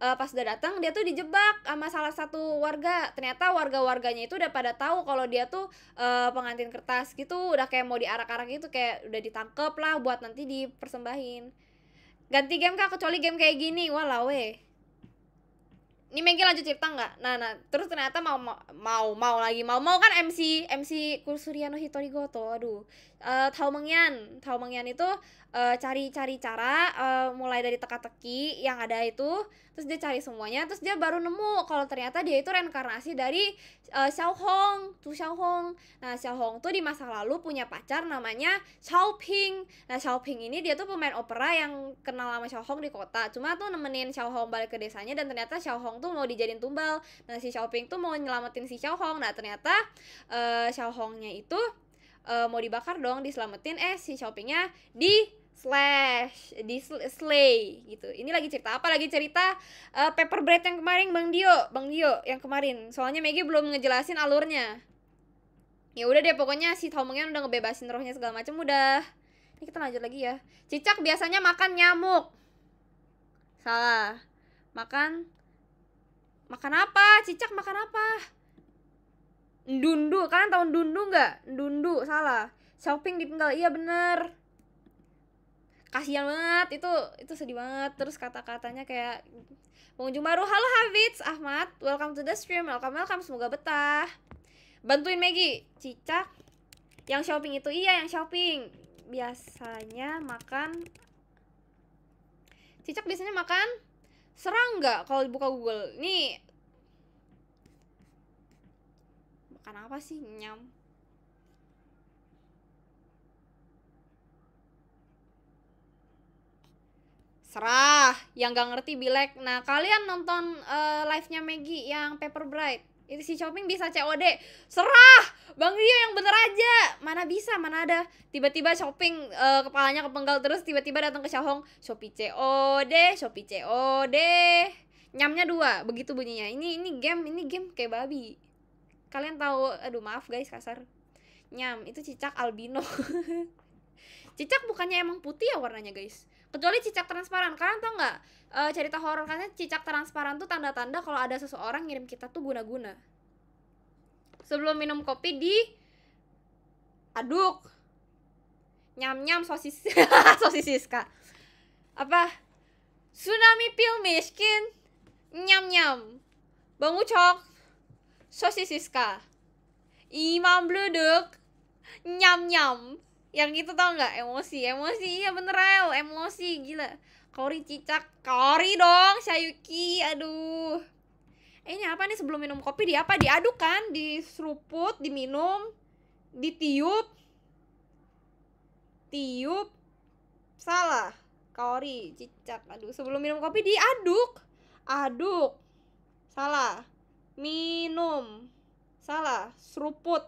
uh, pas udah datang dia tuh dijebak sama salah satu warga. Ternyata warga-warganya itu udah pada tahu kalau dia tuh uh, pengantin kertas gitu, udah kayak mau diarak-arak gitu kayak udah ditangkep lah buat nanti dipersembahin. Ganti game kak kecuali game kayak gini, walau weh ini Maggie lanjut cerita nggak? Nah, nah, terus ternyata mau mau mau lagi mau mau kan MC MC Kursuriano Hitorigoto, aduh, uh, Tao Mengyan, Tao Mengyan itu cari-cari uh, cara uh, mulai dari teka-teki yang ada itu terus dia cari semuanya terus dia baru nemu kalau ternyata dia itu reinkarnasi dari uh, Xiao Hong tuh Xiao Hong. Nah Xiao Hong tuh di masa lalu punya pacar namanya Xiao Ping. Nah Xiao Ping ini dia tuh pemain opera yang kenal sama Xiao Hong di kota. Cuma tuh nemenin Xiao Hong balik ke desanya dan ternyata Xiao Hong tuh mau dijadiin tumbal. Nah si Xiao Ping tuh mau nyelamatin si Xiao Hong. Nah ternyata uh, Xiao Hongnya itu uh, mau dibakar dong diselamatin. Eh si Xiao Pingnya di slash di slay gitu. Ini lagi cerita apa? Lagi cerita uh, paper bread yang kemarin bang Dio bang Dio yang kemarin. Soalnya Maggie belum ngejelasin alurnya. Ya udah deh pokoknya si Tomongnya udah ngebebasin rohnya segala macam udah. Ini kita lanjut lagi ya. Cicak biasanya makan nyamuk. Salah. Makan makan apa? Cicak makan apa? Dundu, kalian tahu dundu nggak? Dundu, salah. shopping dipenggal iya bener kasihan banget itu itu sedih banget. Terus kata-katanya kayak pengunjung baru halo Habits Ahmad welcome to the stream welcome welcome semoga betah. Bantuin Maggie cicak yang shopping itu iya yang shopping. Biasanya makan cicak biasanya makan serangga kalau dibuka Google. Nih makan apa sih? Nyam serah yang gak ngerti bilek nah kalian nonton uh, live-nya Maggie yang Paper Bright. Itu si shopping bisa COD serah! Bang Rio yang bener aja. Mana bisa mana ada. Tiba-tiba shopping uh, kepalanya kepenggal terus tiba-tiba datang ke Xiaohong. Shopee COD Shopee COD nyamnya dua begitu bunyinya. Ini ini game ini game kayak babi. Kalian tahu aduh maaf guys kasar. Nyam itu cicak albino. Cicak bukannya emang putih ya warnanya guys kecuali cicak transparan. Kalian tau nggak e, cerita horor katanya cicak transparan tuh tanda-tanda kalau ada seseorang ngirim kita tuh guna-guna. Sebelum minum kopi di aduk. Nyam nyam sosis. Sosis Siska apa? Tsunami pil miskin. Nyam nyam bang ucok. Sosis Siska imam bledek. Nyam nyam yang itu tau nggak? Emosi. Emosi iya bener rel. Emosi gila. Kori cicak. Kori dong Sayuki aduh. Eh ini apa nih sebelum minum kopi? Di apa? Diaduk kan? Diseruput diminum ditiup. Tiup. Salah. Kori cicak. Aduh sebelum minum kopi diaduk. Aduk. Salah. Minum. Salah. Seruput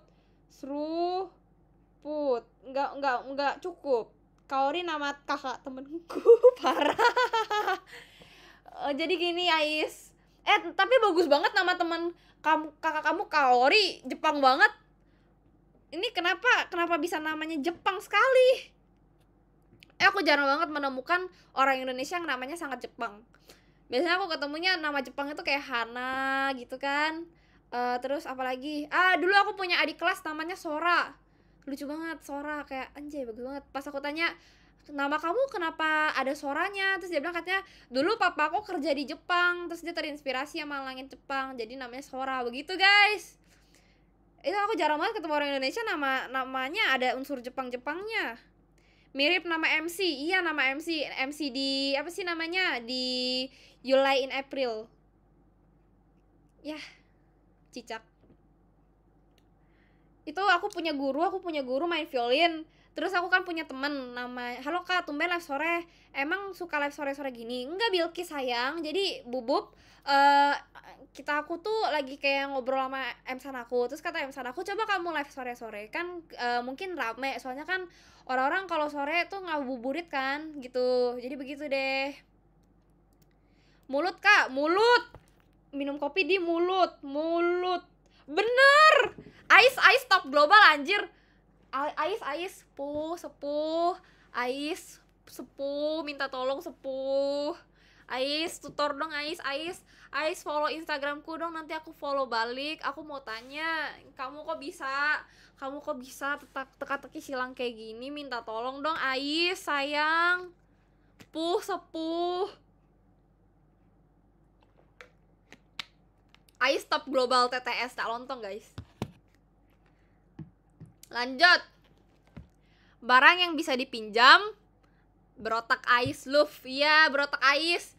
seruput nggak nggak nggak cukup. Kaori nama kakak temenku parah uh, jadi gini Ais. Eh tapi bagus banget nama teman kamu kakak kamu Kaori Jepang banget. Ini kenapa kenapa bisa namanya Jepang sekali? Eh aku jarang banget menemukan orang Indonesia yang namanya sangat Jepang. Biasanya aku ketemunya nama Jepang itu kayak Hana gitu kan. Uh, terus apalagi? Ah dulu aku punya adik kelas namanya Sora lucu banget Sora kayak anjay bagus banget. Pas aku tanya nama kamu kenapa ada suaranya terus dia bilang katanya dulu papa aku kerja di Jepang. Terus dia terinspirasi sama langit Jepang jadi namanya Sora begitu guys. Itu aku jarang banget ketemu orang Indonesia nama namanya ada unsur Jepang Jepangnya mirip nama MC iya nama MC MC di apa sih namanya di July in April. Ya cicak itu aku punya guru aku punya guru main violin. Terus aku kan punya temen nama halo kak tumben live sore. Emang suka live sore sore gini? Enggak Bilki sayang. Jadi bubuk uh, kita aku tuh lagi kayak ngobrol sama Emsan aku. Terus kata Emsan aku coba kamu live sore sore kan uh, mungkin rame soalnya kan orang-orang kalau sore tuh ngabuburit kan gitu. Jadi begitu deh. Mulut kak mulut. Minum kopi di mulut mulut. Bener Ais Ais top global anjir. Ais Ais sepuh sepuh. Ais sepuh minta tolong sepuh. Ais tutor dong Ais Ais Ais follow Instagramku dong nanti aku follow balik. Aku mau tanya kamu kok bisa? Kamu kok bisa teka-teki silang kayak gini? Minta tolong dong Ais sayang. Puh sepuh. Ais top global TTS tak lontong guys Lanjut. Barang yang bisa dipinjam berotak ais love. Iya, berotak ais.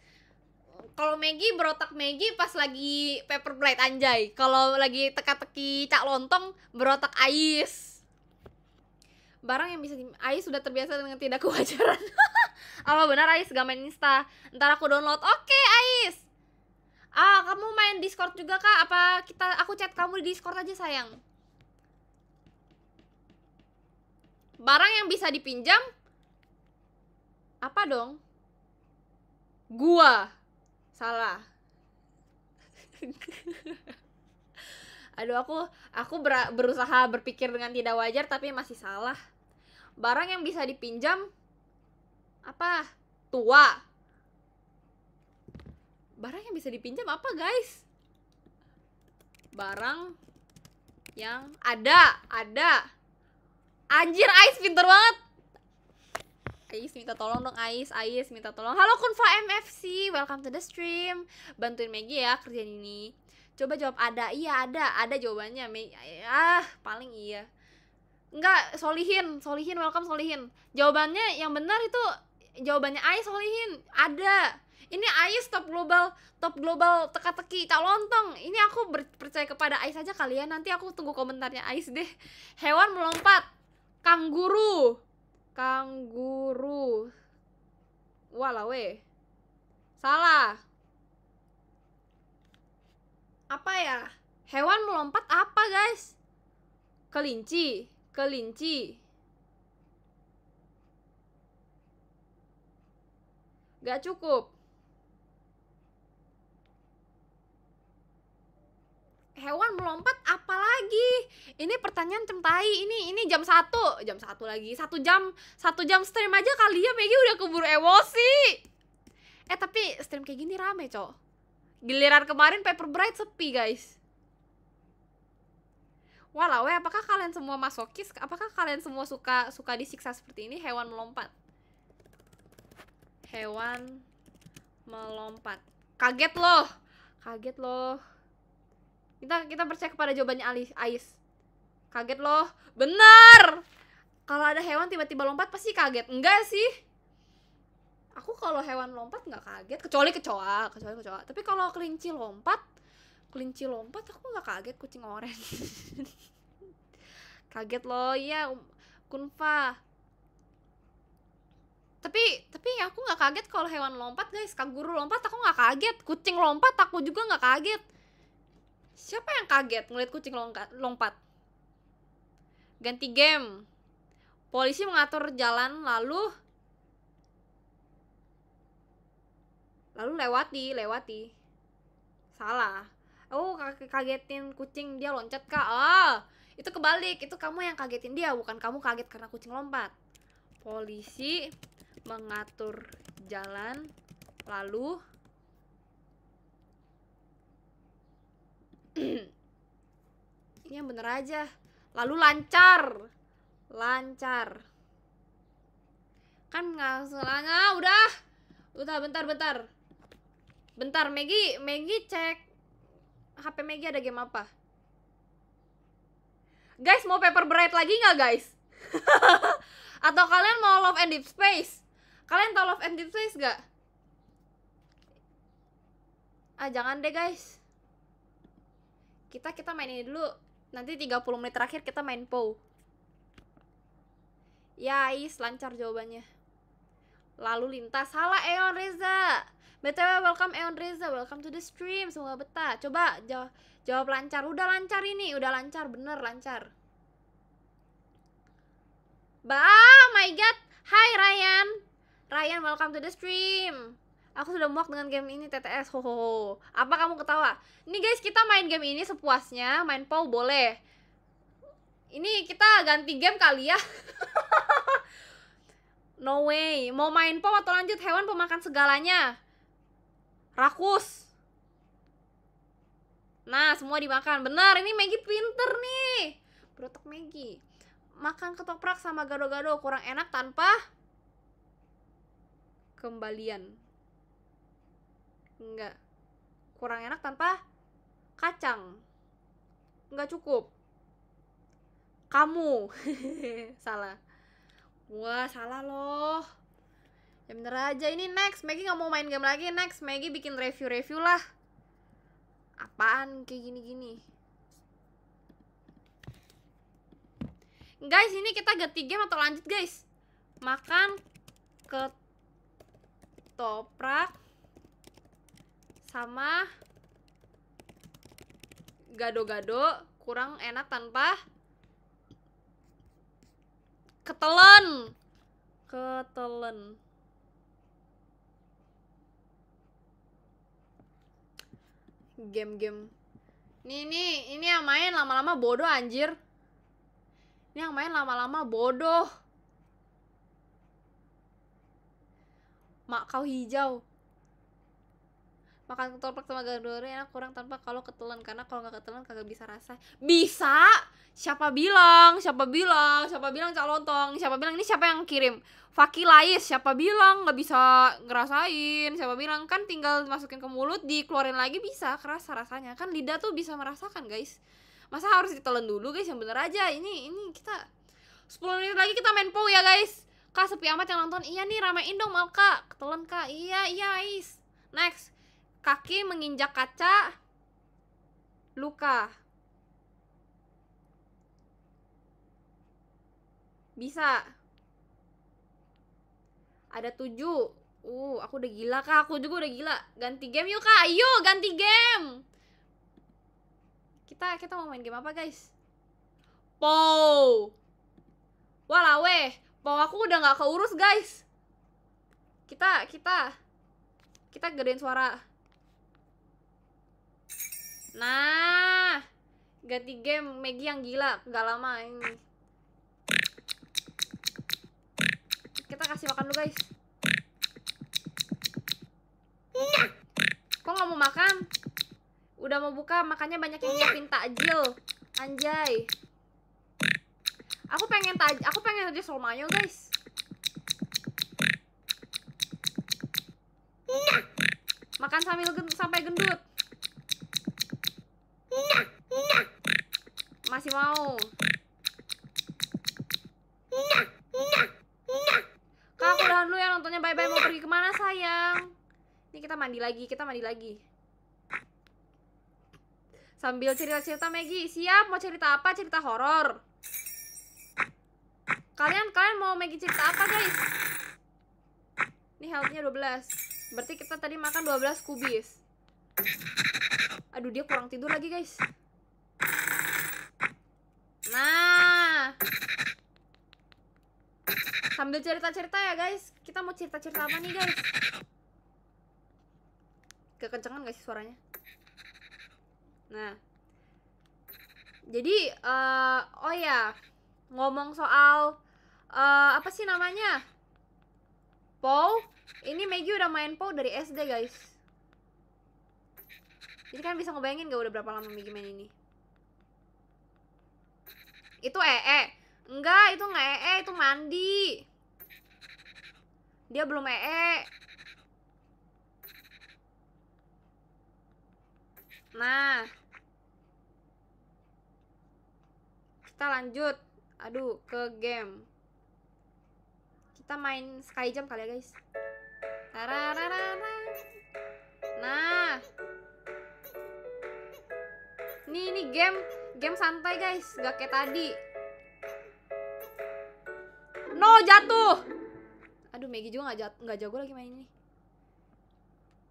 Kalau Maggie berotak Maggie pas lagi paper plate anjay. Kalau lagi teka-teki cak lontong berotak ais. Barang yang bisa di Ais sudah terbiasa dengan tidak kewajaran. Apa benar Ais gak main Insta? Ntar aku download. Oke, Ais. Ah, kamu main Discord juga kak? Apa kita aku chat kamu di Discord aja sayang? Barang yang bisa dipinjam? Apa dong? Gua. Salah. Aduh aku aku ber, berusaha berpikir dengan tidak wajar tapi masih salah. Barang yang bisa dipinjam? Apa? Tua. Barang yang bisa dipinjam apa guys? Barang yang ada. Ada Anjir, Ais pinter banget. Ais minta tolong dong Ais, Ais minta tolong. Halo Kunfa MFC, welcome to the stream. Bantuin Maggie ya kerjaan ini. Coba jawab ada. Iya, ada. Ada jawabannya. Ah, paling iya. Enggak, Solihin, Solihin, welcome Solihin. Jawabannya yang benar itu jawabannya Ais Solihin. Ada. Ini Ais top global, top global teka-teki cak lontong. Ini aku percaya kepada Ais aja kalian. Nanti aku tunggu komentarnya Ais deh. Hewan melompat. Kangguru. Kangguru. Walah weh. Salah. Apa ya? Hewan melompat apa, guys? Kelinci, kelinci. Gak cukup. Hewan melompat apa lagi? Ini pertanyaan centai. Ini ini jam satu, jam satu lagi. Satu jam, satu jam stream aja kali ya Maggie udah keburu emosi. Eh tapi stream kayak gini rame, Cok. Giliran kemarin Paper Bright sepi, guys. Walau, weh, apakah kalian semua masokis? Apakah kalian semua suka suka disiksa seperti ini? Hewan melompat. Hewan melompat. Kaget loh. Kaget loh. Kita kita percaya kepada jawabannya Ali Ais. Kaget loh. Benar. Kalau ada hewan tiba-tiba lompat pasti kaget. Enggak sih. Aku kalau hewan lompat nggak kaget, kecuali kecoa, kecuali kecoa. Tapi kalau kelinci lompat, kelinci lompat aku nggak kaget kucing oren. kaget loh, iya um, Kunfa. Tapi tapi aku nggak kaget kalau hewan lompat guys. Kanguru lompat aku nggak kaget. Kucing lompat aku juga nggak kaget. Siapa yang kaget ngeliat kucing lompat? Ganti game. Polisi mengatur jalan lalu lalu lewati, lewati. Salah. Oh, kag- kagetin kucing dia loncat kak. Ah, itu kebalik. Itu kamu yang kagetin dia, bukan kamu kaget karena kucing lompat. Polisi mengatur jalan lalu ini yang bener aja. Lalu lancar. Lancar. Kan nggak selanya udah. Udah bentar bentar. Bentar Maggie Maggie cek HP Maggie ada game apa? Guys mau paper bright lagi nggak guys? Atau kalian mau love and deep space? Kalian tau love and deep space gak ah jangan deh guys kita kita main ini dulu. Nanti 30 menit terakhir kita main POW ya is lancar jawabannya. Lalu lintas. Salah Eon Reza. Btw welcome Eon Reza. Welcome to the stream. Semoga betah. Coba jawab jawab lancar. Udah lancar ini. Udah lancar. Bener lancar. Bah, oh my god. Hai Ryan. Ryan, welcome to the stream. Aku sudah muak dengan game ini TTS. Ho ho ho. Apa kamu ketawa? Ini guys, kita main game ini sepuasnya. Main POW boleh. Ini kita ganti game kali ya. no way. Mau main POW atau lanjut hewan pemakan segalanya? Rakus. Nah, semua dimakan. Benar, ini Maggie pinter nih. Berotak Maggie makan ketoprak sama gado-gado kurang enak tanpa kembalian enggak kurang enak tanpa kacang. Enggak cukup. Kamu. Salah. Wah salah loh. Ya bener aja ini next. Maggie nggak mau main game lagi. Next Maggie bikin review-review lah. Apaan kayak gini-gini? Guys, ini kita ganti game atau lanjut, guys? Makan ketoprak sama gado-gado kurang enak tanpa ketelen. Ketelen. Game-game. Nih, nih, ini yang main lama-lama bodoh anjir. Ini yang main lama-lama bodoh. Mak kau hijau. Makan ketoprak sama gandori enak kurang tanpa kalau ketelan. Karena kalau nggak ketelan kagak bisa rasa. Bisa! Siapa bilang? Siapa bilang? Siapa bilang cak lontong? Siapa bilang ini siapa yang kirim? Faki Lais siapa bilang? Nggak bisa ngerasain. Siapa bilang? Kan tinggal masukin ke mulut dikeluarin lagi bisa kerasa rasanya. Kan lidah tuh bisa merasakan guys. Masa harus ditelan dulu guys? Yang bener aja. Ini ini kita 10 menit lagi kita main POW ya guys. Kak sepi amat yang nonton. Iya nih ramein dong mal. Kak ketelan kak. Iya iya guys next kaki menginjak kaca luka. Bisa. Ada tujuh. Uh aku udah gila kak. Aku juga udah gila. Ganti game yuk kak. Ayo ganti game. Kita kita mau main game apa guys? Pow Walah weh Pow aku udah nggak keurus guys. Kita kita. Kita gedein suara Nah Ganti game. Maggie yang gila. Gak lama ini. Kita kasih makan dulu guys. Kok nggak mau makan? Udah mau buka makanya banyak yang nyiapin takjil. Anjay. Aku pengen taj aku pengen aja somayo guys. Makan sambil gen sampai gendut Masih mau. Kak aku udahan dulu ya nontonnya bye bye mau pergi ke mana sayang? Ini kita mandi lagi kita mandi lagi. Sambil cerita-cerita Maggie. Siap mau cerita apa? Cerita horor. Kalian kalian mau Maggie cerita apa guys? Ini healthnya 12 Berarti kita tadi makan 12 kubis. Aduh dia kurang tidur lagi guys Nah Sambil cerita-cerita ya guys. Kita mau cerita-cerita apa nih guys? Kekencengan gak sih suaranya? Nah. Jadi eh Oh ya Ngomong soal eh Apa sih namanya? POW Ini Maggie udah main POW dari SD guys. Jadi kan bisa ngebayangin gak udah berapa lama Maggie main ini? Itu ee Enggak itu nggak ee Itu mandi Dia belum ee Nah. Kita lanjut. Aduh ke game. Kita main Sky Jump kali ya guys. Nah. Ini ini game. Game santai guys. Gak kayak tadi. No jatuh Aduh Maggie juga nggak jago lagi main ini.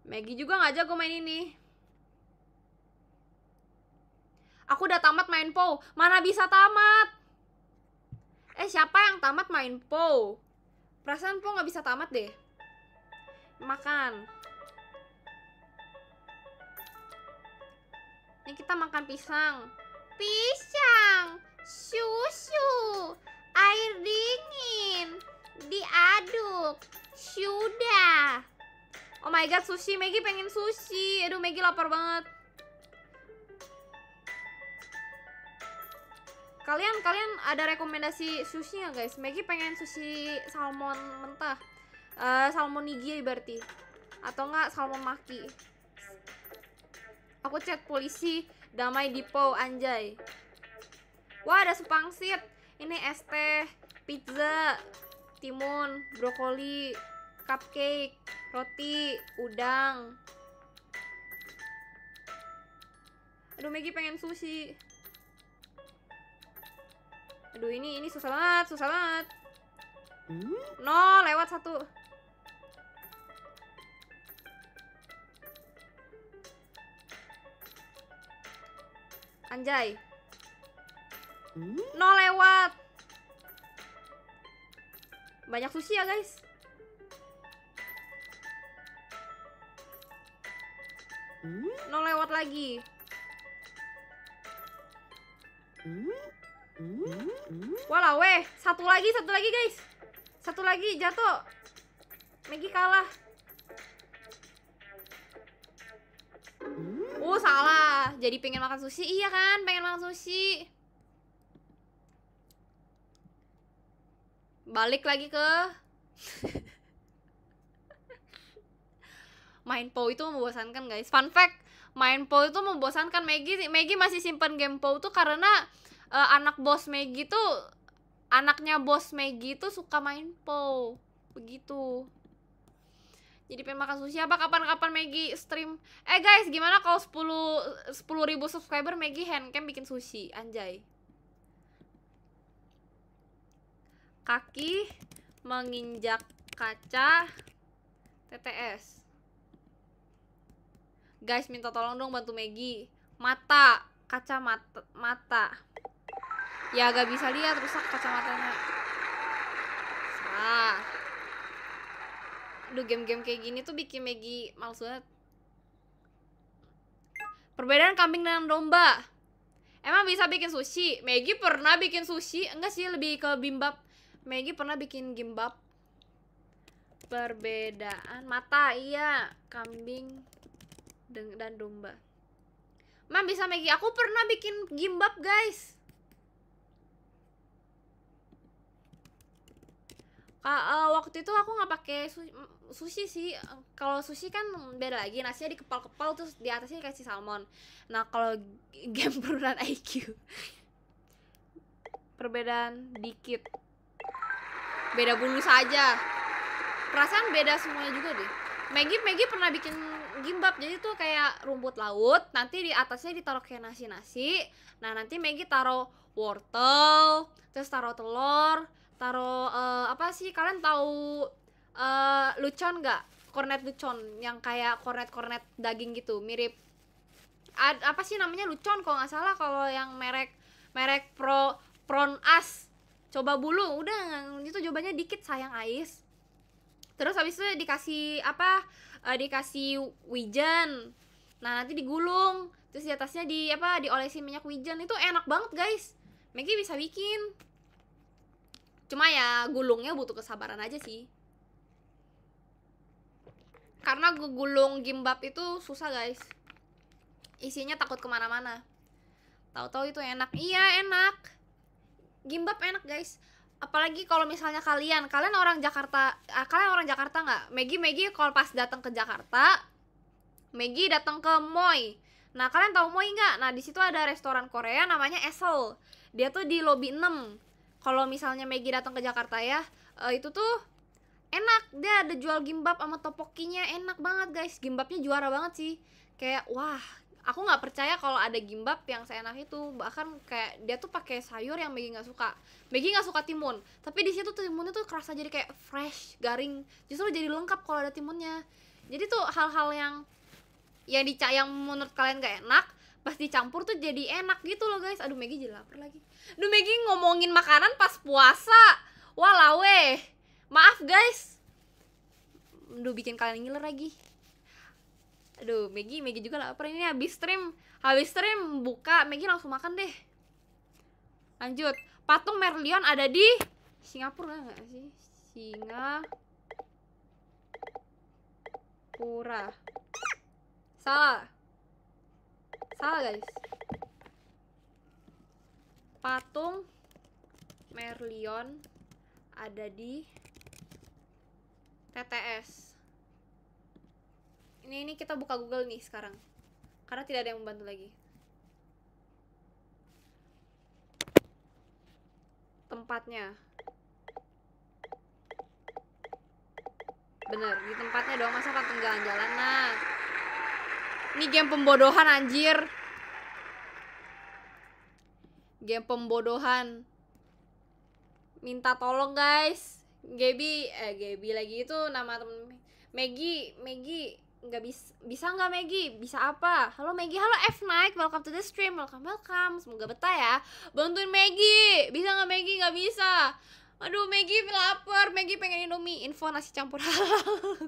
Maggie juga gak jago main ini. Aku udah tamat main POW Mana bisa tamat? Eh siapa yang tamat main POW Perasaan POW gak bisa tamat deh. Makan. Ini kita makan pisang. Pisang! Susu! Air dingin Diaduk. Sudah. Oh my god sushi. Maggie pengen sushi. Aduh Maggie lapar banget. Kalian kalian ada rekomendasi sushi nggak guys? Maggie pengen sushi salmon mentah, Eh salmon nigiri berarti, atau enggak salmon maki. Aku chat polisi, damai di POW anjay. Wah ada supangsit, ini es teh, pizza, timun, brokoli, cupcake, roti, udang. Aduh Maggie pengen sushi. Aduh ini ini susah banget, susah banget. No, lewat satu. Anjay. No lewat. Banyak sushi ya, guys. No lewat lagi. Walah weh, satu lagi, satu lagi guys. Satu lagi jatuh. Maggie kalah. Uh, salah. Jadi pengen makan sushi. Iya kan? Pengen makan sushi. Balik lagi ke main POW itu membosankan guys. Fun fact, main POW itu membosankan Maggie. Maggie masih simpan game POW tuh karena uh, anak bos Maggie tuh anaknya bos Maggie tuh suka main POW. Begitu jadi pengen makan sushi apa kapan-kapan Maggie stream eh guys gimana kalau 10 10 ribu subscriber Maggie handcam bikin sushi anjay kaki menginjak kaca TTS guys minta tolong dong bantu Maggie. Mata kaca mata. Mata ya gak bisa lihat rusak kacamatanya. Salah. Aduh game-game kayak gini tuh bikin Maggie males banget. Perbedaan kambing dengan domba. Emang bisa bikin sushi? Maggie pernah bikin sushi? Enggak sih, lebih ke bimbab Maggie pernah bikin gimbab Perbedaan. Mata, iya. Kambing dan domba. Emang bisa Maggie? Aku pernah bikin gimbab guys. Uh, waktu itu aku nggak pakai sushi, sushi sih. Kalau sushi kan beda lagi. Nasinya dikepal-kepal terus di atasnya kasih salmon. Nah kalau game perbedaan IQ perbedaan dikit beda bulu saja. Perasaan beda semuanya juga deh. Maggie Maggie pernah bikin gimbap jadi tuh kayak rumput laut nanti di atasnya ditaruh kayak nasi nasi nah nanti Maggie taruh wortel terus taruh telur taruh uh, apa sih kalian tahu uh, lucon nggak? Kornet lucon yang kayak kornet kornet daging gitu mirip. Ad, apa sih namanya lucon? Kalau nggak salah kalau yang merek merek pro prawn as coba bulu udah. Itu jawabannya dikit sayang ais. Terus habis itu dikasih apa? Uh, dikasih wijen. Nah nanti digulung. Terus di atasnya di apa? Diolesin minyak wijen. Itu enak banget guys. Maggie bisa bikin. Cuma ya gulungnya butuh kesabaran aja sih. Karena gulung gimbap itu susah guys. Isinya takut ke mana-mana. Tahu-tahu itu enak. Iya enak gimbap enak guys. Apalagi kalau misalnya kalian kalian orang Jakarta ah, kalian orang Jakarta nggak? Megi Megi kalau pas datang ke Jakarta Megi datang ke Moy nah kalian tahu Moy nggak? Nah di situ ada restoran Korea namanya Esel dia tuh di lobby 6 kalau misalnya Maggie datang ke Jakarta ya uh, itu tuh enak. Dia ada jual gimbap sama topokinya. Enak banget guys. Gimbapnya juara banget sih. Kayak wah aku nggak percaya kalau ada gimbap yang seenak itu. Bahkan kayak dia tuh pakai sayur yang Maggie nggak suka. Maggie nggak suka timun. Tapi di situ timunnya tuh kerasa jadi kayak fresh garing. Justru jadi lengkap kalau ada timunnya. Jadi tuh hal-hal yang yang dica yang menurut kalian gak enak pas dicampur tuh jadi enak gitu loh guys. Aduh Maggie jadi lapar lagi. Aduh Maggie ngomongin makanan pas puasa. Walawe maaf guys. Aduh bikin kalian ngiler lagi aduh Maggie Maggie juga lapar ini habis stream habis stream buka Maggie langsung makan deh. Lanjut patung Merlion ada di Singapura nggak sih? Singapura. Salah. Salah guys. Patung Merlion ada di TTS ini ini kita buka Google nih sekarang karena tidak ada yang membantu lagi tempatnya bener di tempatnya doang masa patung jalan-jalan nah ini game pembodohan anjir. Game pembodohan. Minta tolong guys. Gaby eh Gaby lagi itu nama temen Maggie, Maggie nggak bisa bisa nggak Maggie? Bisa apa? Halo Maggie. Halo F Night. Welcome to the stream. Welcome welcome. Semoga betah ya. Bantuin Maggie. Bisa nggak Maggie? Nggak bisa. Aduh Maggie lapar. Maggie pengen Indomie. Info nasi campur halal.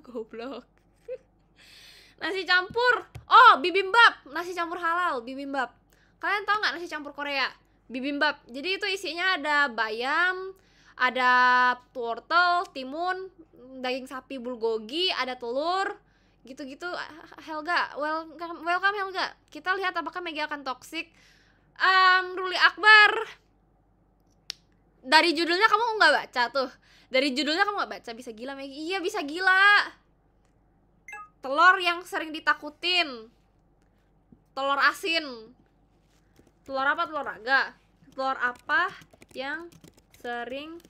Goblok. Nasi campur. Oh bibimbap. Nasi campur halal. Bibimbap. Kalian tau nggak nasi campur Korea? Bibimbap. Jadi itu isinya ada bayam ada wortel timun daging sapi bulgogi ada telur gitu-gitu Helga welcome welcome Helga. Kita lihat apakah Megi akan toxic. Um, Ruli Akbar. Dari judulnya kamu nggak baca tuh. Dari judulnya kamu nggak baca bisa gila Megi iya bisa gila. Telur yang sering ditakutin. Telur asin. Telur apa? Telur naga. Telur apa yang sering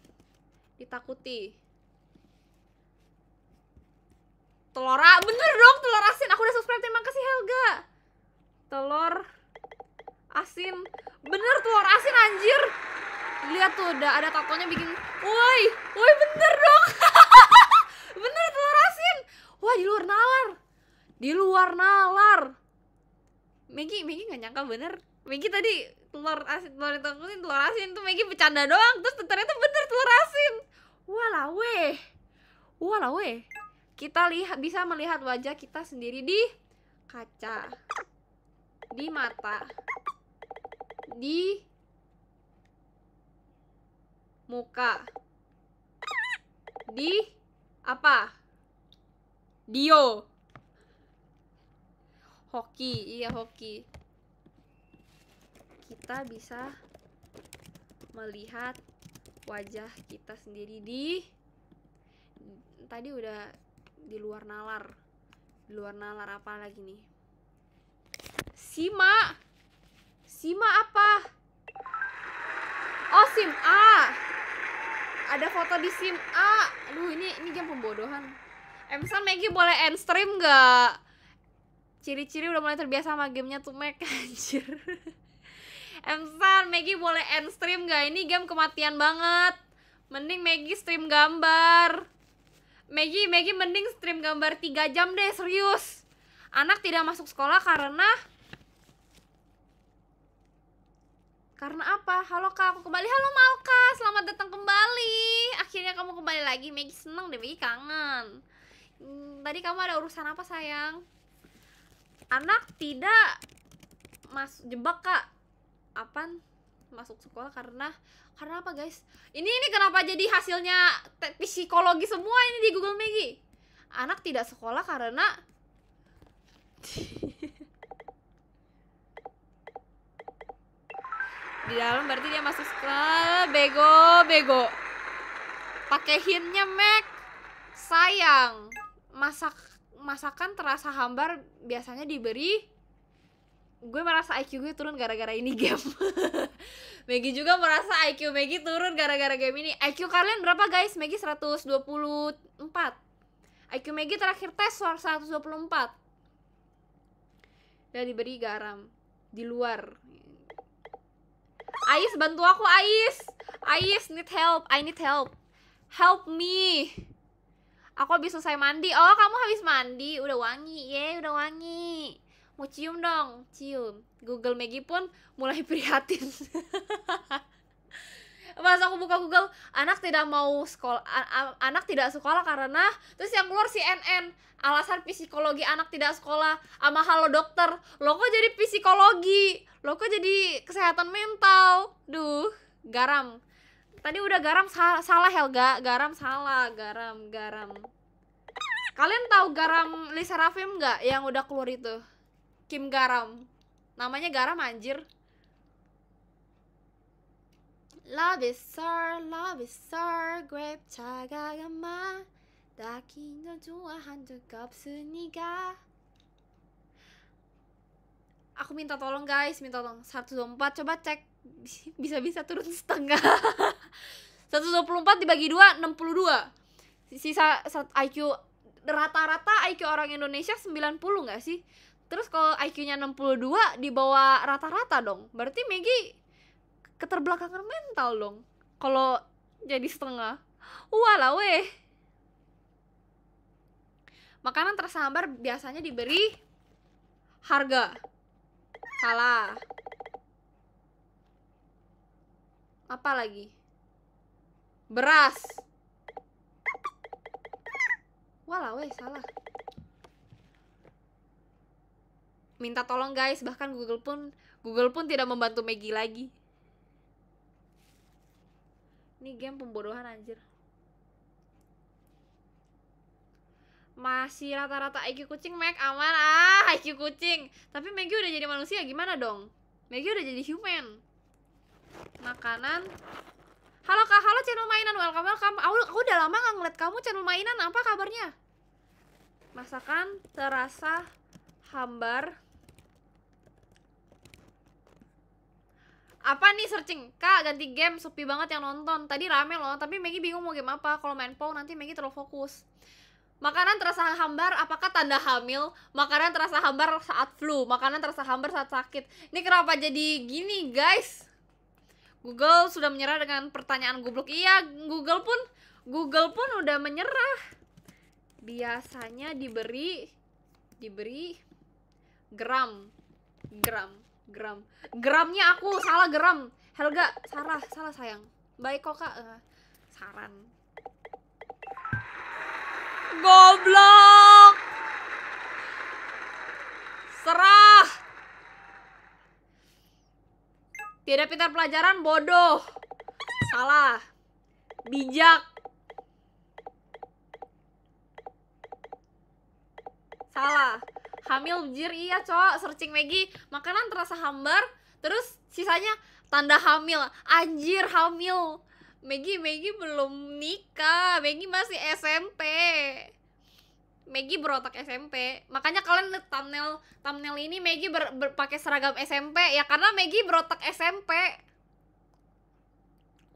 ditakuti telur a- bener dong telur asin. Aku udah subscribe. Terima kasih Helga. Telur asin. Bener telur asin anjir. Lihat tuh udah ada tatonya bikin woi woi bener dong. Bener telur asin. Wah di luar nalar. Di luar nalar. Megi Megi nggak nyangka bener. Megi tadi telur asin telur ditakutin telur asin tuh Megi bercanda doang. Terus ternyata bener telur asin. Walah weh. Walah weh kita lihat bisa melihat wajah kita sendiri di kaca di mata di muka di apa? Dio hoki iya hoki. Kita bisa melihat wajah kita sendiri di tadi udah di luar nalar. Di luar nalar apa lagi nih? Sima. Sima apa? Oh sim A. Ada foto di sim A. Aduh ini ini game pembodohan. Emsan Maggie boleh end stream nggak? Ciri-ciri udah mulai terbiasa sama gamenya tuh Mac. Anjir. Emsan Maggie boleh end stream nggak? Ini game kematian banget. Mending Maggie stream gambar Maggie, Maggie mending stream gambar 3 jam deh, serius. Anak tidak masuk sekolah karena Karena apa? Halo kak, aku kembali. Halo Malka, selamat datang kembali. Akhirnya kamu kembali lagi. Maggie seneng deh, Maggie kangen. Hmm, tadi kamu ada urusan apa sayang? Anak tidak mas jebak kak. Apaan? Masuk sekolah karena karena apa guys? Ini ini kenapa jadi hasilnya psikologi semua ini di Google Maggie? Anak tidak sekolah karena di dalam berarti dia masuk sekolah bego bego pakai hintnya Mac sayang masak masakan terasa hambar biasanya diberi gue merasa IQ gue turun gara-gara ini game. Maggie juga merasa IQ Maggie turun gara-gara game ini. IQ kalian berapa guys? Maggie 124 IQ Maggie terakhir tes 124 dan diberi garam di luar. Ais bantu aku Ais. Ais need help. I need help. Help me. Aku habis selesai mandi. Oh kamu habis mandi? Udah wangi. Ye udah wangi mau cium dong. Cium. Google Maggie pun mulai prihatin. Pas aku buka Google anak tidak mau sekolah anak tidak sekolah karena terus yang keluar CNN alasan psikologi anak tidak sekolah sama halo dokter. Lo kok jadi psikologi? Lo kok jadi kesehatan mental? Duh garam. Tadi udah garam sa- salah Helga. Garam salah garam garam. Kalian tahu garam Lisa Rafim nggak yang udah keluar itu Kim Garam namanya garam anjir Love is sir, love is sir, grape 차가가마 나기는 좋아한 적 없으니까 Aku minta tolong guys, minta tolong 124 coba cek bisa-bisa turun setengah 124 dibagi 2, 62 Sisa sat- IQ rata-rata IQ orang Indonesia 90 nggak sih? Terus kalau IQ-nya 62 di bawah rata-rata dong. Berarti Maggie keterbelakangan mental dong. Kalau jadi setengah. Walah weh. Makanan tersambar biasanya diberi harga. Salah. Apa lagi? Beras. Walah weh, salah. Minta tolong guys. Bahkan Google pun Google pun tidak membantu Maggie lagi. Ini game pembodohan anjir. Masih rata-rata IQ kucing Meg aman. Ah IQ kucing. Tapi Maggie udah jadi manusia. Gimana dong? Maggie udah jadi human. Makanan. Halo kak. Halo channel mainan. Welcome welcome. Aku, aku udah lama gak ngeliat kamu channel mainan. Apa kabarnya? Masakan terasa hambar apa nih searching? Kak ganti game sepi banget yang nonton. Tadi rame loh tapi Maggie bingung mau game apa. Kalau main POW nanti Maggie terlalu fokus. Makanan terasa hambar apakah tanda hamil? Makanan terasa hambar saat flu. Makanan terasa hambar saat sakit. Ini kenapa jadi gini guys? Google sudah menyerah dengan pertanyaan goblok. Iya Google pun Google pun udah menyerah. Biasanya diberi diberi gram. Gram gram gramnya aku salah gram Helga salah salah sayang. Baik kok kak. Eh, saran. Goblok! Serah! Tidak pintar pelajaran bodoh. Salah. Bijak. Salah hamil jir iya cowok searching Maggie. Makanan terasa hambar terus sisanya tanda hamil. Anjir hamil. Maggie Maggie belum nikah. Maggie masih SMP Maggie berotak SMP makanya kalian lihat thumbnail thumbnail ini Maggie ber, ber- pakai seragam SMP ya karena Maggie berotak SMP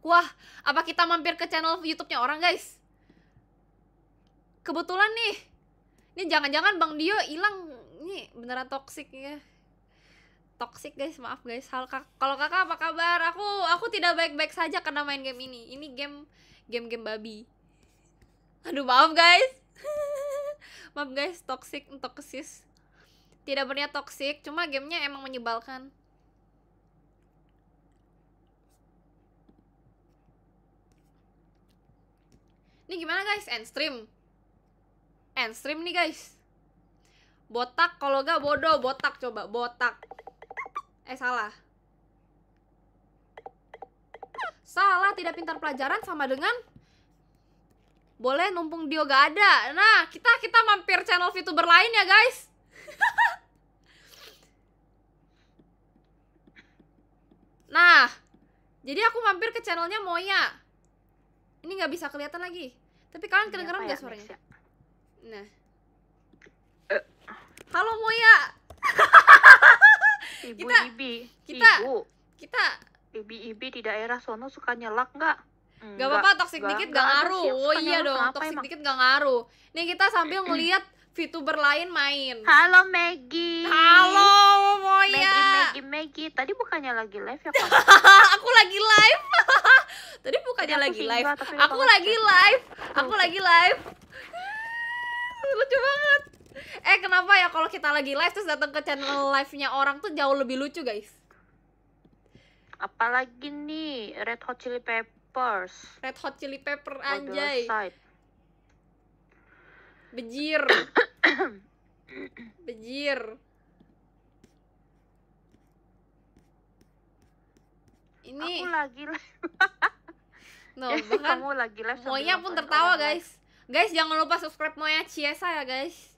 wah apa kita mampir ke channel YouTube-nya orang guys? Kebetulan nih ini jangan-jangan Bang Dio hilang ini beneran toksik ya. Toksik guys maaf guys. Hal kak kalau kakak apa kabar? Aku aku tidak baik-baik saja karena main game ini. Ini game game game babi. Aduh maaf guys. Maaf guys toksik toksis tidak berniat toksik cuma gamenya emang menyebalkan. Ini gimana guys? End stream end stream nih guys botak kalau gak bodoh botak coba botak. Eh salah. Salah tidak pintar pelajaran sama dengan boleh numpung Dio gak ada. Nah kita kita mampir channel VTuber lain ya guys. Nah jadi aku mampir ke channelnya Moya. Ini nggak bisa kelihatan lagi. Tapi kalian kedengeran apa gak ya, suaranya? Ya? nah. Halo Moya Ibu Kita- Ibi, kita- Ibu, kita Ibi-Ibi di daerah sono suka nyelak nggak? Gak apa-apa, toxic nggak- dikit nggak gak ngaruh. Oh iya dong, toxic emang? dikit gak ngaruh. Nih kita sambil ngeliat VTuber lain main. Halo Maggie. Halo Maggie, Moya. Maggie, Maggie. Tadi bukannya lagi live ya aku lagi live. Tadi bukannya Tadi aku lagi live. Aku lagi live. Aku lagi live. Lucu banget. Eh kenapa ya kalau kita lagi live terus datang ke channel live-nya orang tuh jauh lebih lucu guys. Apalagi nih Red Hot Chili Peppers. Red Hot Chili Pepper anjay. Bejir. Bejir. Ini Aku lagi live. no, bahkan kamu lagi live. Moya pun tertawa guys. Guys jangan lupa subscribe Moya Ciesa ya guys.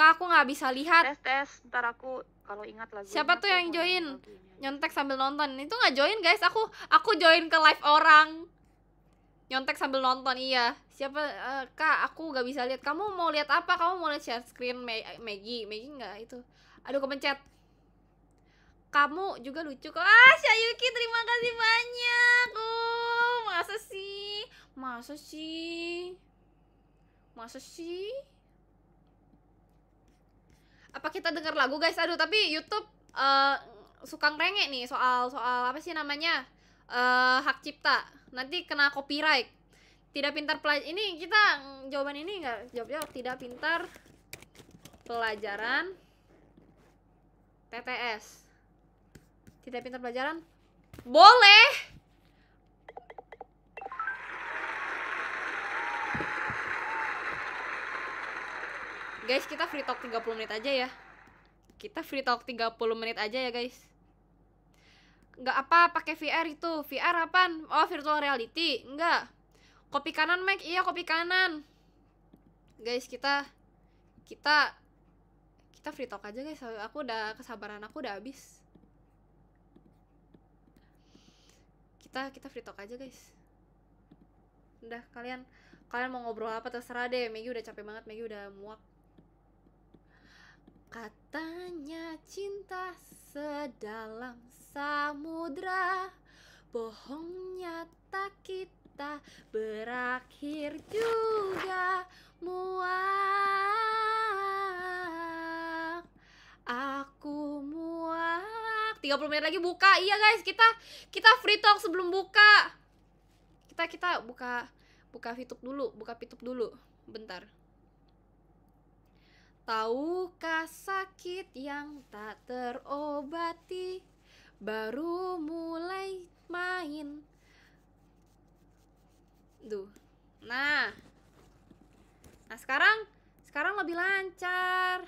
Kak aku nggak bisa lihat. Tes tes, ntar aku kalau ingat lagu. Siapa tuh yang join? Nyontek sambil nonton. Itu nggak join guys. Aku aku join ke live orang. Nyontek sambil nonton iya. Siapa eh, Kak aku nggak bisa lihat. Kamu mau lihat apa? Kamu mau lihat share screen Ma- Maggie? Maggie nggak itu. Aduh kepencet. Kamu juga lucu kok. Ah, Syayuki terima kasih banyak. Oh, masa sih? Masa sih? Masa sih? Apa kita denger lagu guys? Aduh, tapi YouTube eh suka ngerengek nih soal soal apa sih namanya? eh hak cipta. Nanti kena copyright. Tidak pintar pelaj ini kita jawaban ini enggak jawab jawab tidak pintar pelajaran TTS. Tidak pintar pelajaran? Boleh. Guys, kita free talk 30 menit aja ya. Kita free talk 30 menit aja ya, guys. Nggak apa pakai VR itu. VR apaan? Oh, virtual reality. Enggak. Kopi kanan, Mac. Iya, kopi kanan. guys kita kita kita free talk aja guys aku udah kesabaran aku udah habis kita kita free talk aja guys udah kalian kalian mau ngobrol apa terserah deh Maggie udah capek banget Maggie udah muak katanya cinta sedalam samudra bohongnya tak kita berakhir juga muak. Aku muak. 30 menit lagi buka. Iya guys kita kita free talk sebelum buka. Kita kita buka buka fitup dulu buka fitup dulu. Bentar Tahukah sakit yang tak terobati? Baru mulai main. Duh. Nah. Nah sekarang Sekarang lebih lancar.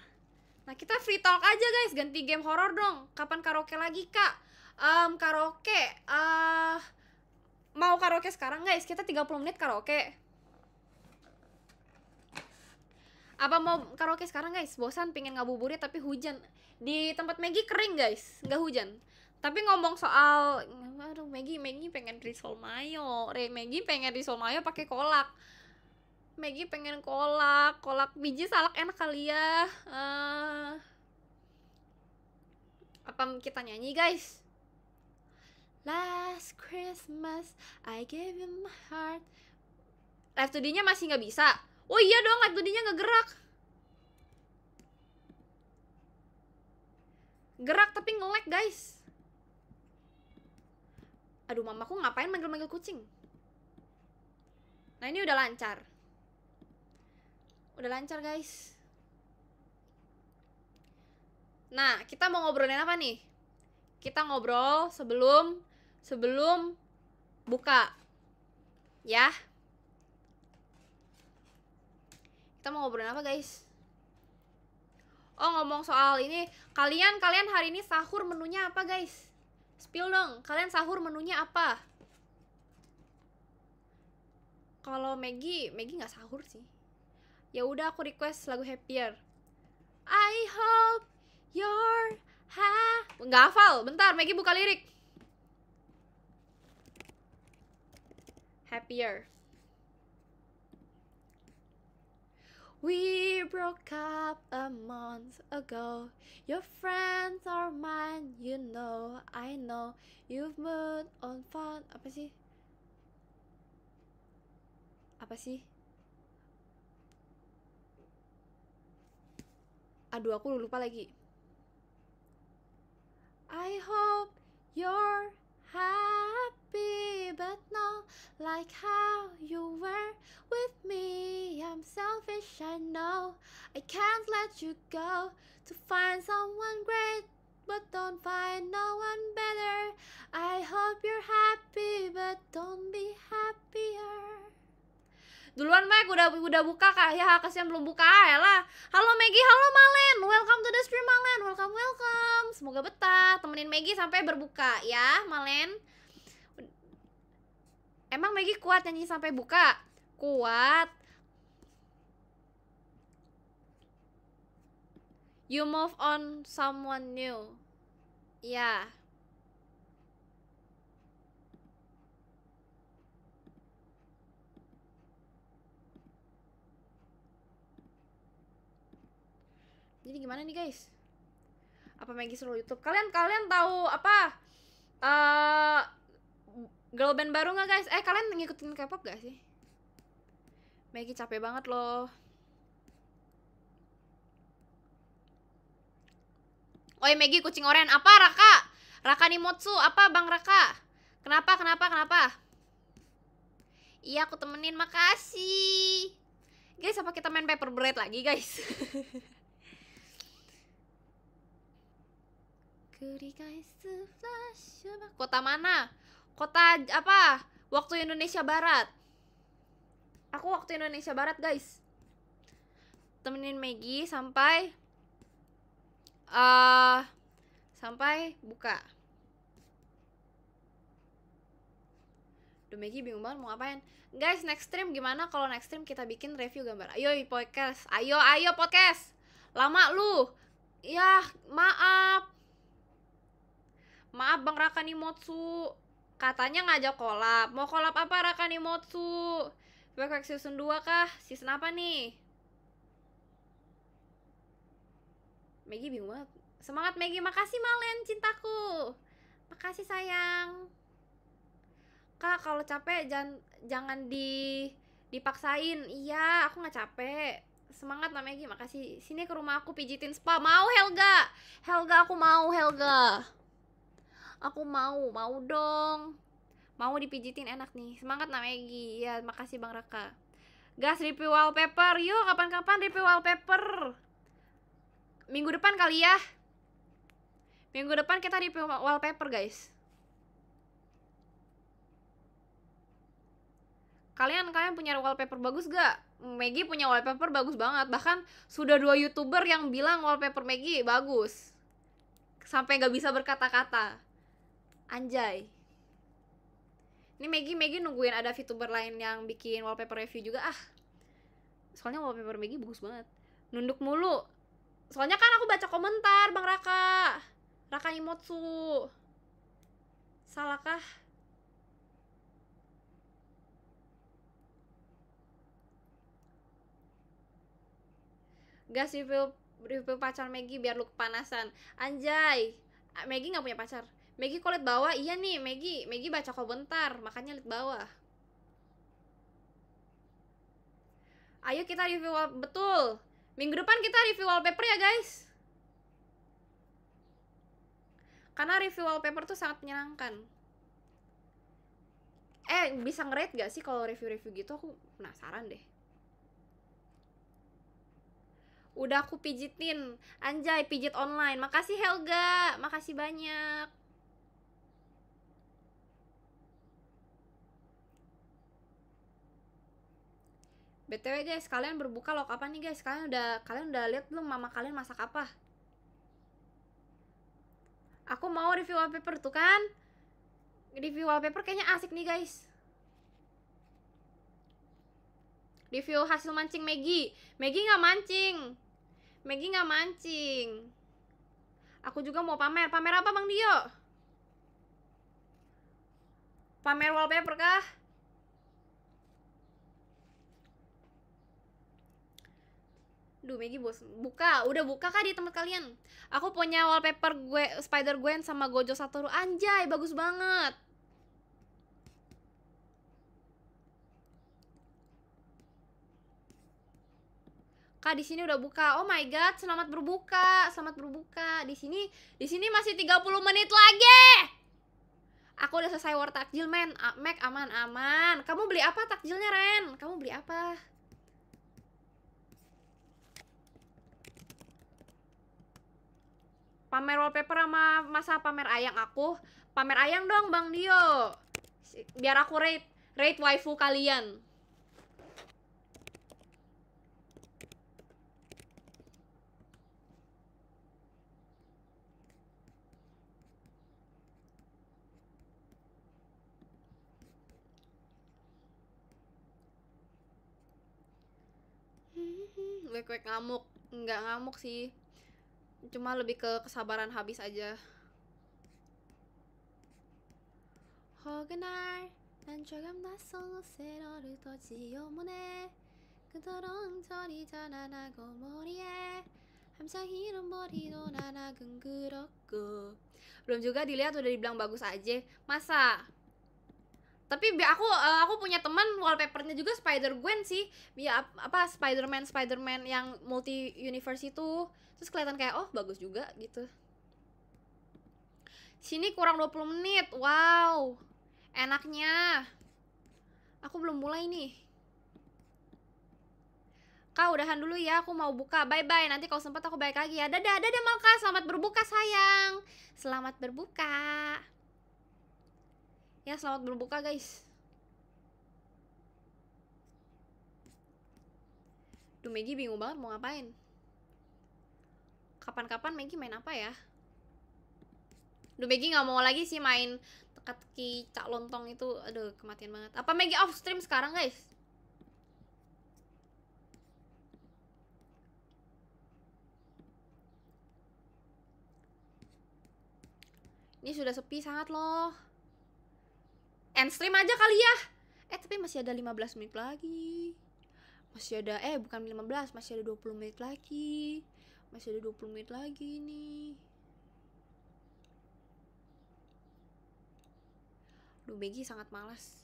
Nah kita free talk aja guys. Ganti game horror dong. Kapan karaoke lagi kak? Em, karaoke eh Mau karaoke sekarang guys? Kita 30 menit karaoke apa mau karaoke sekarang guys? Bosan pengen ngabuburit tapi hujan. Di tempat Maggie kering guys. Nggak hujan. Tapi ngomong soal aduh Maggie Maggie pengen risol mayo. Re Maggie pengen risol mayo pakai kolak. Maggie pengen kolak. Kolak biji salak enak kali ya. Eh, apa kita nyanyi guys? Last Christmas I gave you my heart. Live 2D-nya masih nggak bisa Oh iya dong, live 2D-nya nggak gerak. Gerak tapi nge-lag, guys. Aduh, mamaku ngapain manggil-manggil kucing? Nah, ini udah lancar. Udah lancar, guys. Nah, kita mau ngobrolin apa nih? Kita ngobrol sebelum sebelum buka. Ya. Kita mau ngobrolin apa guys? Oh ngomong soal ini kalian kalian hari ini sahur menunya apa guys? Spill dong kalian sahur menunya apa? Kalau Maggie Maggie nggak sahur sih. Ya udah aku request lagu happier I hope you're ha nggak hafal. Bentar Maggie buka lirik. Happier We broke up a month ago. Your friends are mine, you know, I know. You've moved on fun. Apa sih? Apa sih? Aduh, aku lupa lagi. I hope you're happy, but not like how you were with me. I'm selfish, I know. I can't let you go to find someone great, but don't find no one better. I hope you're happy, but don't be happier. Duluan Meg udah udah buka kak ya kasihan belum buka ya lah. Halo Maggie, halo Malen. Welcome to the stream Malen. Welcome welcome. Semoga betah. Temenin Maggie sampai berbuka ya Malen. Emang Maggie kuat nyanyi sampai buka? Kuat. You move on someone new. Ya. Jadi gimana nih guys? Apa Maggie suruh YouTube? Kalian kalian tahu apa? Eh girl band baru nggak guys? Eh kalian ngikutin K-pop gak sih? Maggie capek banget loh. Oi Maggie kucing oren apa Raka? Raka Nimotsu apa Bang Raka? Kenapa kenapa kenapa? Iya aku temenin makasih. Guys apa kita main paper bread lagi guys? Kota mana? Kota apa? Waktu Indonesia Barat. Aku waktu Indonesia Barat, guys. Temenin Maggie sampai eh sampai buka. Duh Maggie bingung banget mau ngapain Guys next stream gimana kalau next stream kita bikin review gambar Ayo podcast Ayo ayo podcast Lama lu Ya maaf Maaf Bang Rakanimotsu Katanya ngajak kolab. Mau kolab apa Rakanimotsu Backpack season 2 kah? Season apa nih? Maggie bingung Semangat Maggie, makasih Malen cintaku. Makasih sayang. Kak kalau capek jangan jangan di dipaksain. Iya aku nggak capek. Semangat lah Maggie, makasih. Sini ke rumah aku pijitin spa. Mau Helga? Helga aku mau Helga Aku mau, mau dong. Mau dipijitin enak nih. Semangat lah Maggie. Ya makasih Bang Raka. Gas review wallpaper. Yuk kapan-kapan review wallpaper. Minggu depan kali ya. Minggu depan kita review wallpaper guys. Kalian kalian punya wallpaper bagus gak? Maggie punya wallpaper bagus banget. Bahkan sudah dua youtuber yang bilang wallpaper Maggie bagus. Sampai gak bisa berkata-kata Anjay. Ini Maggie, Maggie nungguin ada VTuber lain yang bikin wallpaper review juga ah. Soalnya wallpaper Maggie bagus banget. Nunduk mulu. Soalnya kan aku baca komentar Bang Raka. Raka Imotsu. Salahkah? Gas review review pacar Maggie biar lu kepanasan. Anjay. Maggie nggak punya pacar Maggie kok liat bawah? Iya nih Maggie. Maggie baca komentar makanya liat bawah. Ayo kita review wall- betul. Minggu depan kita review wallpaper ya guys. Karena review wallpaper tuh sangat menyenangkan. Eh bisa nge-rate gak sih kalau review-review gitu? Aku penasaran deh. Udah aku pijitin. Anjay pijit online. Makasih Helga. Makasih banyak BTW guys, kalian berbuka loh kapan nih guys? Kalian udah kalian udah lihat belum mama kalian masak apa? Aku mau review wallpaper tuh kan? Review wallpaper kayaknya asik nih guys. Review hasil mancing Maggie. Maggie nggak mancing. Maggie nggak mancing. Aku juga mau pamer. Pamer apa Bang Dio? Pamer wallpaper kah? Duh, Maggie bos buka, udah buka kah di tempat kalian? Aku punya wallpaper gue Spider Gwen sama Gojo Satoru. Anjay, bagus banget. Kak di sini udah buka. Oh my god, selamat berbuka. Selamat berbuka. Di sini di sini masih 30 menit lagi. Aku udah selesai war takjil, men. Mac aman-aman. Kamu beli apa takjilnya, Ren? Kamu beli apa? Pamer wallpaper sama masa pamer ayang aku. Pamer ayang dong bang Dio. Biar aku rate rate waifu kalian. Wek wek ngamuk. Nggak ngamuk sih cuma lebih ke kesabaran habis aja 허그날 난 조금 낯선 세로를 더 지어보네 그토록 저리 자라나고 머리에 항상 이런 머리도 나나 긍그럽고 belum juga dilihat udah dibilang bagus aja masa tapi bi- aku eh, aku punya teman wallpapernya juga Spider Gwen sih ya ap- apa Spiderman Spiderman yang multi universe itu terus kelihatan kayak oh bagus juga gitu. Sini kurang 20 menit wow enaknya. Aku belum mulai nih. Kak udahan dulu ya aku mau buka. Bye bye nanti kalau sempat aku balik lagi ya. Dadah dadah Malka. Selamat berbuka sayang. Selamat berbuka. Ya selamat berbuka guys. Duh Maggie bingung banget mau ngapain Kapan-kapan Maggie main apa ya? Duh Maggie nggak mau lagi sih main teka-teki cak lontong itu. Aduh kematian banget. Apa Maggie off stream sekarang guys? Ini sudah sepi sangat loh. End stream aja kali ya. Eh tapi masih ada 15 menit lagi. Masih ada eh bukan 15 masih ada 20 menit lagi masih ada 20 menit lagi nih Duh, Maggie sangat malas.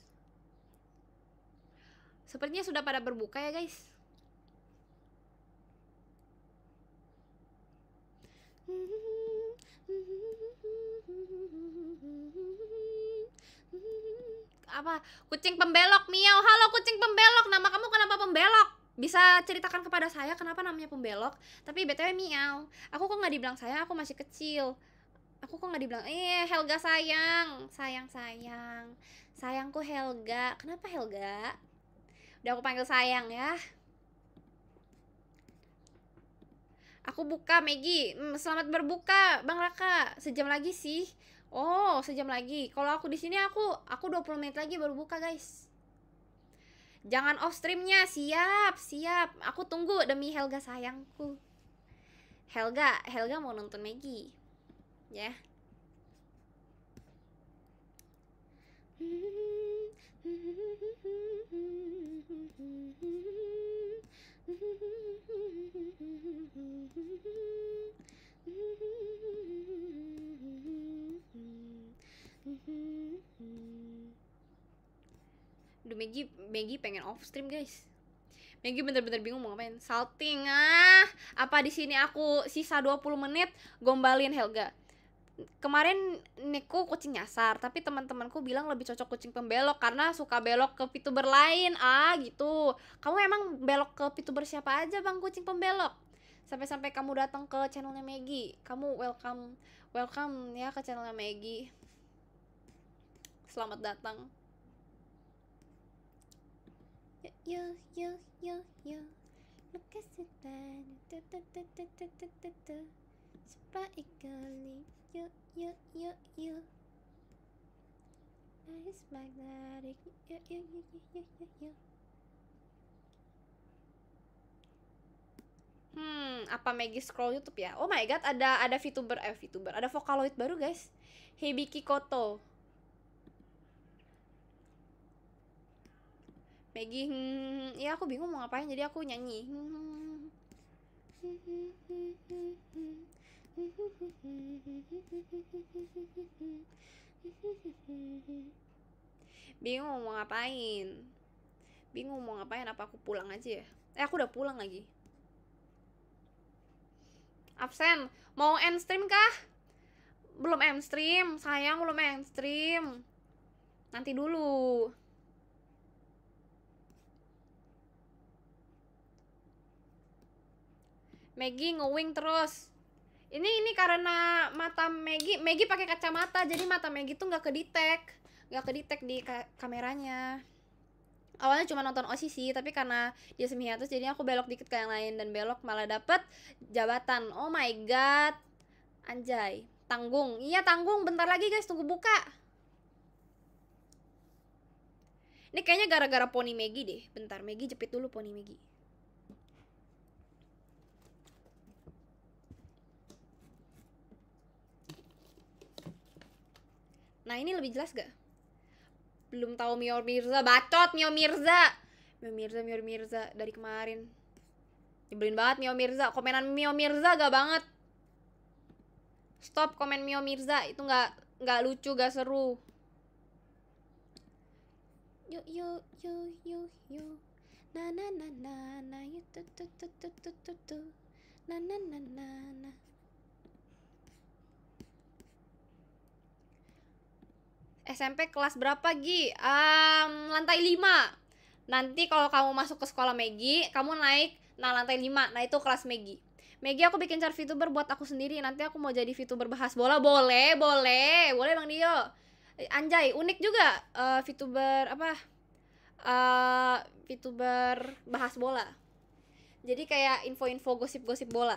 Sepertinya sudah pada berbuka ya, guys. Apa? Kucing pembelok, Miau. Halo kucing pembelok. Nama kamu kenapa pembelok? Bisa ceritakan kepada saya kenapa namanya pembelok? Tapi BTW Miau, aku kok nggak dibilang saya, aku masih kecil. Aku kok nggak dibilang eh Helga sayang. Sayang sayang. Sayangku Helga. Kenapa Helga? Udah aku panggil sayang ya. Aku buka Maggie. Hmm, selamat berbuka Bang Raka. Sejam lagi sih. Oh sejam lagi. Kalau aku di sini aku aku 20 menit lagi baru buka guys jangan off streamnya. Siap siap. Aku tunggu demi Helga sayangku. Helga Helga mau nonton Maggie. Ya Duh Maggie, Maggie pengen off stream guys. Maggie bener-bener bingung mau ngapain. Salting ah. Apa di sini aku sisa 20 menit Gombalin Helga? Kemarin Neko kucing nyasar tapi teman-temanku bilang lebih cocok kucing pembelok karena suka belok ke VTuber lain. Ah gitu. Kamu emang belok ke VTuber siapa aja bang kucing pembelok? Sampai-sampai kamu datang ke channelnya Maggie. Kamu welcome welcome ya ke channelnya Maggie. Selamat datang yo yo yo yo yo. Look at that Sebaik kali Yo yo yo yo. Nice magnetic. Yo yo yo yo yo yo yo. Hmm, apa Maggie scroll YouTube ya? Oh my god, ada ada VTuber eh VTuber, ada Vocaloid baru guys. Hibiki Koto. Maggie, hmm, ya aku bingung mau ngapain jadi aku nyanyi. Bingung mau ngapain? Bingung mau ngapain apa aku pulang aja ya? Eh aku udah pulang lagi. Absen Mau end stream kah? Belum end stream Sayang belum end stream Nanti dulu Maggie ngewing terus. Ini ini karena mata Maggie Maggie pakai kacamata jadi mata Maggie tuh nggak kedetek. Nggak kedetek di ka kameranya. Awalnya cuma nonton OC sih tapi karena dia semi hiatus jadi aku belok dikit ke yang lain dan belok malah dapet jabatan. Oh my god. Anjay. Tanggung. Iya tanggung. Bentar lagi guys. Tunggu buka. Ini kayaknya gara-gara poni Maggie deh. Bentar Maggie jepit dulu poni Maggie Nah ini lebih jelas gak? Belum tahu Mio Mirza, bacot Mio Mirza. Mio Mirza, Mio Mirza. Dari kemarin. Nyebelin banget Mio Mirza, komenan Mio Mirza gak banget. Stop komen Mio Mirza, itu gak, gak lucu, gak seru. Yo yo yo yo yo. Na na na na na. Yo tu tu tu tu tu tu Na na na na na SMP kelas berapa Gi? Um, lantai 5 Nanti kalau kamu masuk ke sekolah Megi Kamu naik, nah lantai 5 Nah itu kelas Megi Megi aku bikin chart VTuber buat aku sendiri. Nanti aku mau jadi VTuber bahas bola. Boleh, boleh. Boleh Bang Dio. Anjay, unik juga uh, VTuber apa? Uh, VTuber bahas bola. Jadi kayak info-info gosip-gosip bola.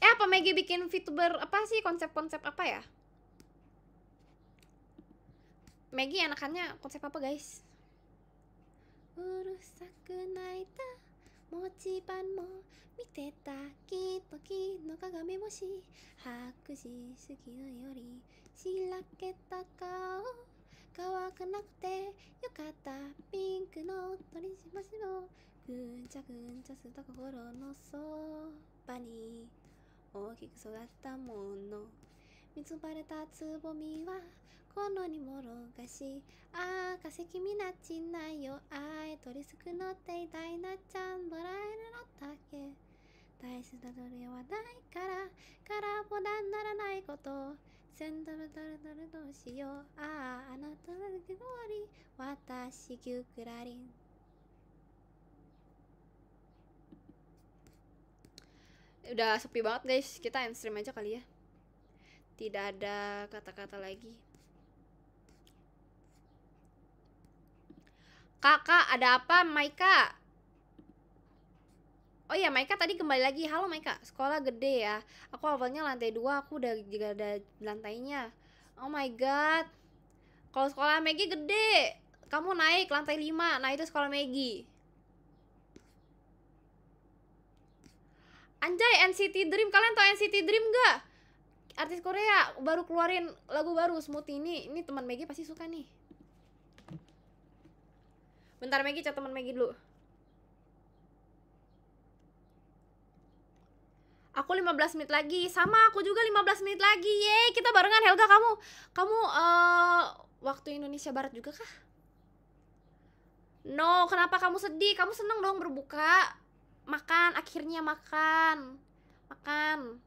Eh apa Megi bikin VTuber apa sih? Konsep-konsep apa ya? Maggie enakannya konsep apa guys? Urusaku naita mochiban mo mite ta kitoki no kagami moshi hakushi sugi no yori shiraketa kao kawaku nakute yokatta pink no torishimashi mo guncha guncha suta kokoro no soba ni 大きく育ったもの結ばれたつぼみは このにもろがしああ化石みなちないよあえとりすくのっていたいなちゃんドラえるのだけ大事などれはないからからぼだんならないことセンドルドルドルどうしようあああなたの終わり私ギュクラリン udah sepi banget guys kita end stream aja kali ya tidak ada kata-kata lagi Kakak ada apa Maika? Oh iya Maika tadi kembali lagi. Halo Maika. Sekolah gede ya. Aku awalnya lantai dua aku udah juga ada lantainya. Oh my god. Kalau sekolah Maggie gede. Kamu naik lantai 5 nah itu sekolah Maggie. Anjay NCT Dream. Kalian tau NCT Dream gak? Artis Korea baru keluarin lagu baru Smoothie ini. Ini teman Maggie pasti suka nih. Bentar Maggie chat teman Maggie dulu. Aku 15 menit lagi. Sama aku juga 15 menit lagi. Yeay, kita barengan Helga kamu. Kamu uh, waktu Indonesia Barat juga kah? No, kenapa kamu sedih? Kamu seneng dong berbuka makan akhirnya makan makan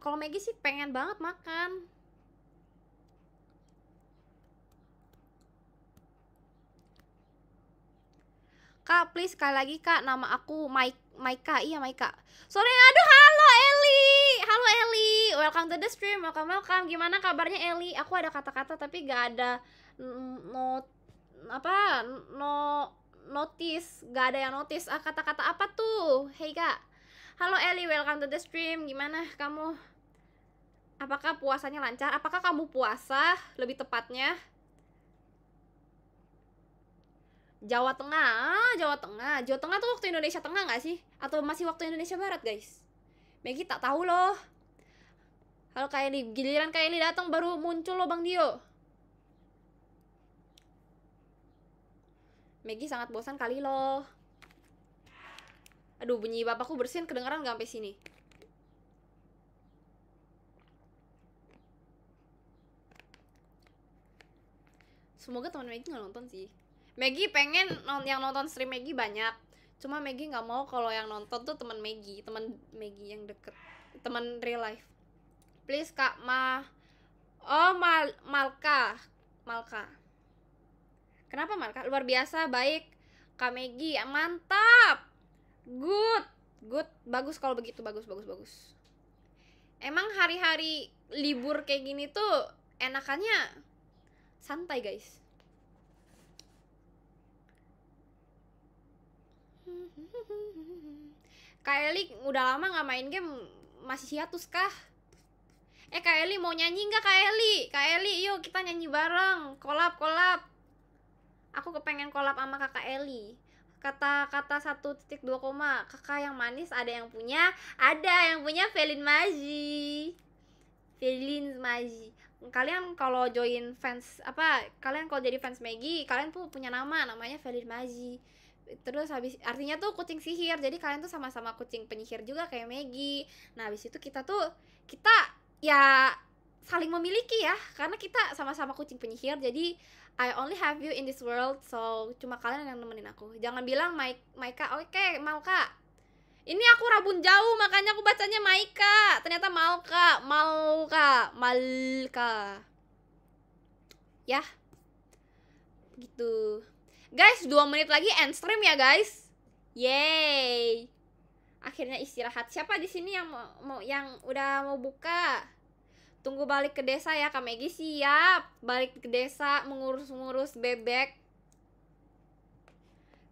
kalau Maggie sih pengen banget makan Kak, please sekali lagi kak, nama aku Mike, Maika, iya Maika. Sore, aduh halo Eli, halo Eli, welcome to the stream, welcome welcome. Gimana kabarnya Eli? Aku ada kata-kata tapi gak ada no, apa, no, notice. Gak ada yang notice. Ah kata-kata apa tuh? Hey kak. Halo Eli. Welcome to the stream. Gimana kamu? Apakah puasanya lancar? Apakah kamu puasa lebih tepatnya Jawa Tengah ah, Jawa Tengah Jawa Tengah tuh waktu Indonesia Tengah gak sih atau masih waktu Indonesia Barat guys Maggie tak tahu loh Halo Kak Eli giliran Kak Eli datang baru muncul loh Bang Dio Maggie sangat bosan kali loh. Aduh, bunyi bapakku bersin kedengeran gak sampai sini? Semoga teman Maggie nggak nonton sih. Maggie pengen yang nonton stream Maggie banyak. Cuma Maggie nggak mau kalau yang nonton tuh teman Maggie, teman Maggie yang deket, teman real life. Please kak Ma, oh Mal Malka, Malka. Kenapa Malka? Luar biasa, baik. Kak Megi, mantap. Good, good. Bagus kalau begitu, bagus, bagus, bagus. Emang hari-hari libur kayak gini tuh enakannya santai, guys. Kak Eli udah lama nggak main game, masih hiatus kah? Eh Kak Eli mau nyanyi nggak Kak Eli? Yuk kita nyanyi bareng, kolab kolab. Aku kepengen kolab sama kakak Eli. Kata-kata satu titik dua koma kakak yang manis ada yang punya ada yang punya Felin Maji. Felin Maji. Kalian kalau join fans apa kalian kalau jadi fans Maggie kalian tuh punya nama namanya Felin Maji terus habis artinya tuh kucing sihir jadi kalian tuh sama-sama kucing penyihir juga kayak Maggie. Nah habis itu kita tuh kita ya saling memiliki ya karena kita sama-sama kucing penyihir jadi I only have you in this world so cuma kalian yang nemenin aku. Jangan bilang Mike Maika oke okay, mau kak. Ini aku rabun jauh makanya aku bacanya Maika. Ternyata Malka Malka Malka ya. Gitu guys dua menit lagi end stream ya guys. Yay. Akhirnya istirahat. Siapa di sini yang mau, yang udah mau buka? Tunggu balik ke desa ya Kak Megi siap. Balik ke desa mengurus-ngurus bebek.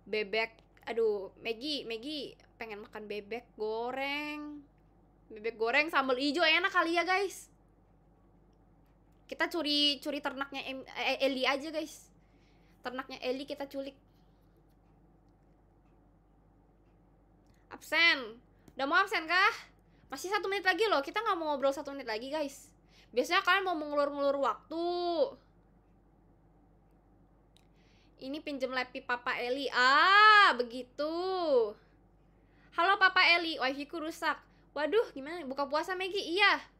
Bebek. Aduh Megi Megi pengen makan bebek goreng. Bebek goreng sambal hijau enak kali ya guys. Kita curi curi ternaknya eh, Eli aja guys ternaknya Eli kita culik. Absen. Udah mau absen kah? Masih satu menit lagi loh. Kita nggak mau ngobrol satu menit lagi guys. Biasanya kalian mau mengulur-ngulur waktu. Ini pinjem laptop papa Eli. Ah begitu. Halo papa Eli. Wifi ku rusak. Waduh gimana? Buka puasa Maggie? Iya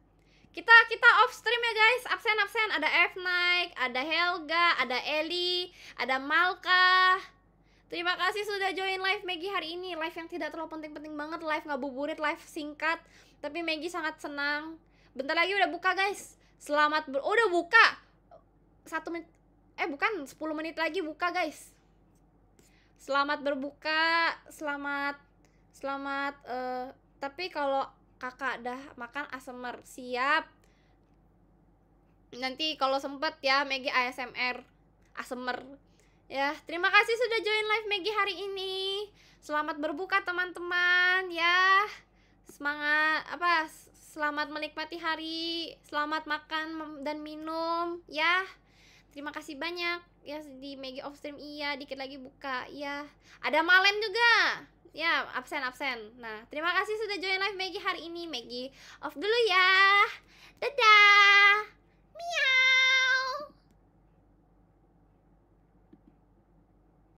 kita kita off stream ya guys. Absen absen. Ada F Nike ada Helga ada Eli ada Malka. Terima kasih sudah join live Maggie hari ini. Live yang tidak terlalu penting-penting banget. Live ngabuburit live singkat. Tapi Maggie sangat senang. Bentar lagi udah buka guys. Selamat ber oh, udah buka. Satu menit. Eh bukan. 10 menit lagi buka guys. Selamat berbuka. Selamat selamat eh tapi kalau kakak dah makan ASMR siap. Nanti kalau sempet ya Maggie ASMR ASMR ya terima kasih sudah join live Maggie hari ini. Selamat berbuka teman-teman. Ya semangat apa selamat menikmati hari selamat makan dan minum. Ya terima kasih banyak. Ya di Maggie off stream iya dikit lagi buka ya ada Malen juga ya absen absen. Nah terima kasih sudah join live Maggie hari ini. Maggie off dulu ya. Dadah. Mia